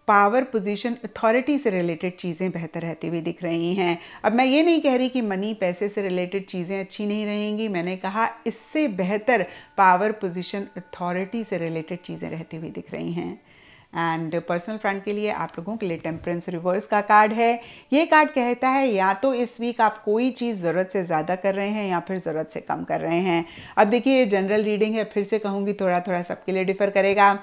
पावर पोजीशन अथॉरिटी से रिलेटेड चीज़ें बेहतर रहती हुई दिख रही हैं। अब मैं ये नहीं कह रही कि मनी पैसे से रिलेटेड चीज़ें अच्छी नहीं रहेंगी। मैंने कहा, इससे बेहतर पावर पोजीशन अथॉरिटी से रिलेटेड चीज़ें रहती हुई दिख रही हैं। एंड पर्सनल फ्रंट के लिए आप लोगों के लिए टेम्परेंस रिवर्स का कार्ड है। ये कार्ड कहता है, या तो इस वीक आप कोई चीज़ ज़रूरत से ज़्यादा कर रहे हैं या फिर ज़रूरत से कम कर रहे हैं। अब देखिए, ये जनरल रीडिंग है, फिर से कहूँगी थोड़ा थोड़ा सबके लिए डिफ़र करेगा।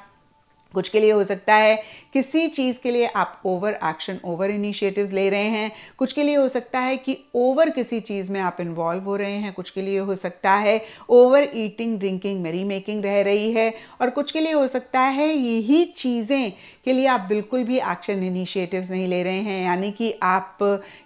कुछ के लिए हो सकता है। किसी चीज़ के लिए आप ओवर एक्शन ओवर इनिशिएटिव्स ले रहे हैं। कुछ के लिए हो सकता है कि ओवर किसी चीज़ में आप इन्वॉल्व हो रहे हैं। कुछ के लिए हो सकता है over eating drinking merry making रह रही है। और कुछ के लिए हो सकता है यही चीज़ें के लिए आप बिल्कुल भी एक्शन इनिशिएटिव्स नहीं ले रहे हैं। यानी कि आप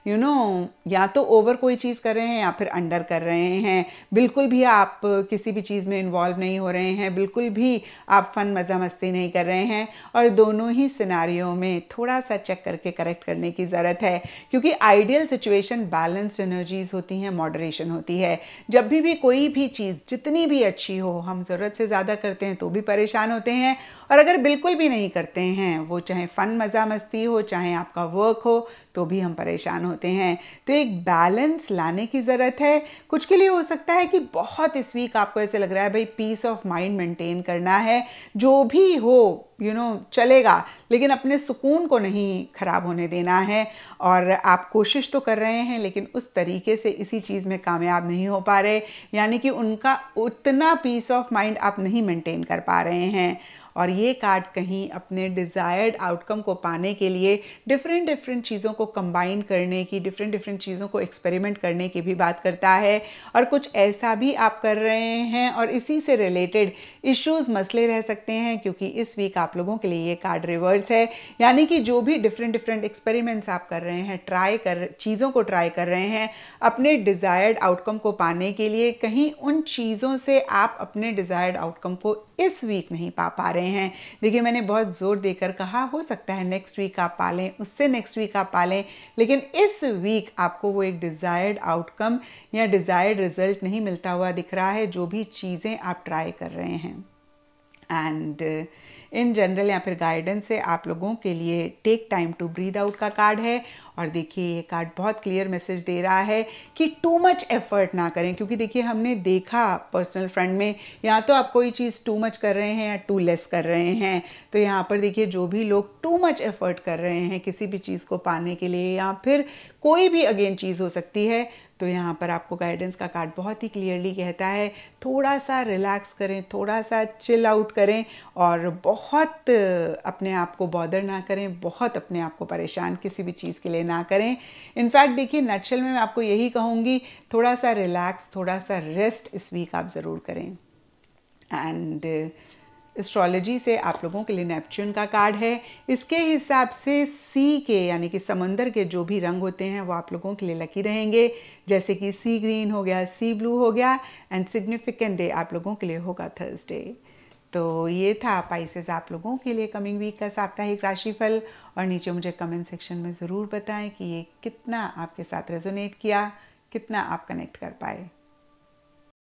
यू you नो know, या तो ओवर कोई चीज़ कर रहे हैं या फिर अंडर कर रहे हैं। बिल्कुल भी आप किसी भी चीज़ में इन्वॉल्व नहीं हो रहे हैं। बिल्कुल भी आप फन मज़ा मस्ती नहीं कर रहे रहे हैं और दोनों ही सिनारियों में थोड़ा सा चेक करके करेक्ट करने की ज़रूरत है, क्योंकि आइडियल सिचुएशन बैलेंस्ड एनर्जीज होती हैं मॉडरेशन होती है। जब भी भी कोई भी चीज़ जितनी भी अच्छी हो, हम ज़रूरत से ज़्यादा करते हैं तो भी परेशान होते हैं और अगर बिल्कुल भी नहीं करते हैं, वो चाहे फ़न मज़ा मस्ती हो, चाहे आपका वर्क हो तो भी हम परेशान होते हैं। तो एक बैलेंस लाने की ज़रूरत है। कुछ के लिए हो सकता है कि बहुत इस वीक आपको ऐसे लग रहा है भाई पीस ऑफ़ माइंड मेंटेन करना है। जो भी हो यू you नो know, चलेगा लेकिन अपने सुकून को नहीं ख़राब होने देना है। और आप कोशिश तो कर रहे हैं लेकिन उस तरीके से इसी चीज़ में कामयाब नहीं हो पा रहे। यानी कि उनका उतना पीस ऑफ़ माइंड आप नहीं मेंटेन कर पा रहे हैं। और ये कार्ड कहीं अपने डिज़ायर्ड आउटकम को पाने के लिए डिफरेंट डिफरेंट चीज़ों को कंबाइन करने की डिफरेंट डिफरेंट चीज़ों को एक्सपेरिमेंट करने की भी बात करता है। और कुछ ऐसा भी आप कर रहे हैं और इसी से रिलेटेड इश्यूज़ मसले रह सकते हैं क्योंकि इस वीक आप लोगों के लिए ये कार्ड रिवर्स है। यानी कि जो भी डिफरेंट डिफरेंट एक्सपेरिमेंट्स आप कर रहे हैं ट्राई कर, चीज़ों को ट्राई कर रहे हैं, अपने डिज़ायर्ड आउटकम को पाने के लिए कहीं उन चीज़ों से आप अपने डिज़ायर्ड आउटकम को इस वीक नहीं पा पा रहे हैं। देखिए, मैंने बहुत ज़ोर देकर कहा, हो सकता है नेक्स्ट वीक आप पालें उससे नेक्स्ट वीक आप पालें लेकिन इस वीक आपको वो एक डिज़ायर्ड आउटकम या डिज़ायर्ड रिज़ल्ट नहीं मिलता हुआ दिख रहा है, जो भी चीज़ें आप ट्राई कर रहे हैं। एंड इन जनरल या फिर गाइडेंस से आप लोगों के लिए take time to breathe out का कार्ड है और देखिए, ये कार्ड बहुत क्लियर मैसेज दे रहा है कि टू मच एफर्ट ना करें, क्योंकि देखिए, हमने देखा पर्सनल फ्रंट में, या तो आप कोई चीज़ टू मच कर रहे हैं या टू लेस कर रहे हैं तो यहाँ पर देखिए, जो भी लोग टू मच एफर्ट कर रहे हैं किसी भी चीज़ को पाने के लिए, या फिर कोई भी अगेन चीज़ हो सकती है तो यहाँ पर आपको गाइडेंस का कार्ड बहुत ही क्लियरली कहता है थोड़ा सा रिलैक्स करें थोड़ा सा चिल आउट करें और बहुत अपने आप को बॉदर ना करें, बहुत अपने आप को परेशान किसी भी चीज़ के लिए ना करें। इनफैक्ट देखिए नक्शल में मैं आपको यही कहूँगी थोड़ा सा रिलैक्स थोड़ा सा रेस्ट इस वीक आप ज़रूर करें। एंड एस्ट्रोलॉजी से आप लोगों के लिए नेपच्यून का कार्ड है। इसके हिसाब से सी के, यानी कि समंदर के जो भी रंग होते हैं, वो आप लोगों के लिए लकी रहेंगे। जैसे कि सी ग्रीन हो गया सी ब्लू हो गया एंड सिग्निफिकेंट डे आप लोगों के लिए होगा थर्सडे तो ये था पाइसेस आप लोगों के लिए कमिंग वीक का साप्ताहिक राशिफल। और नीचे मुझे कमेंट सेक्शन में ज़रूर बताएँ कि ये कितना आपके साथ रेजोनेट किया, कितना आप कनेक्ट कर पाए।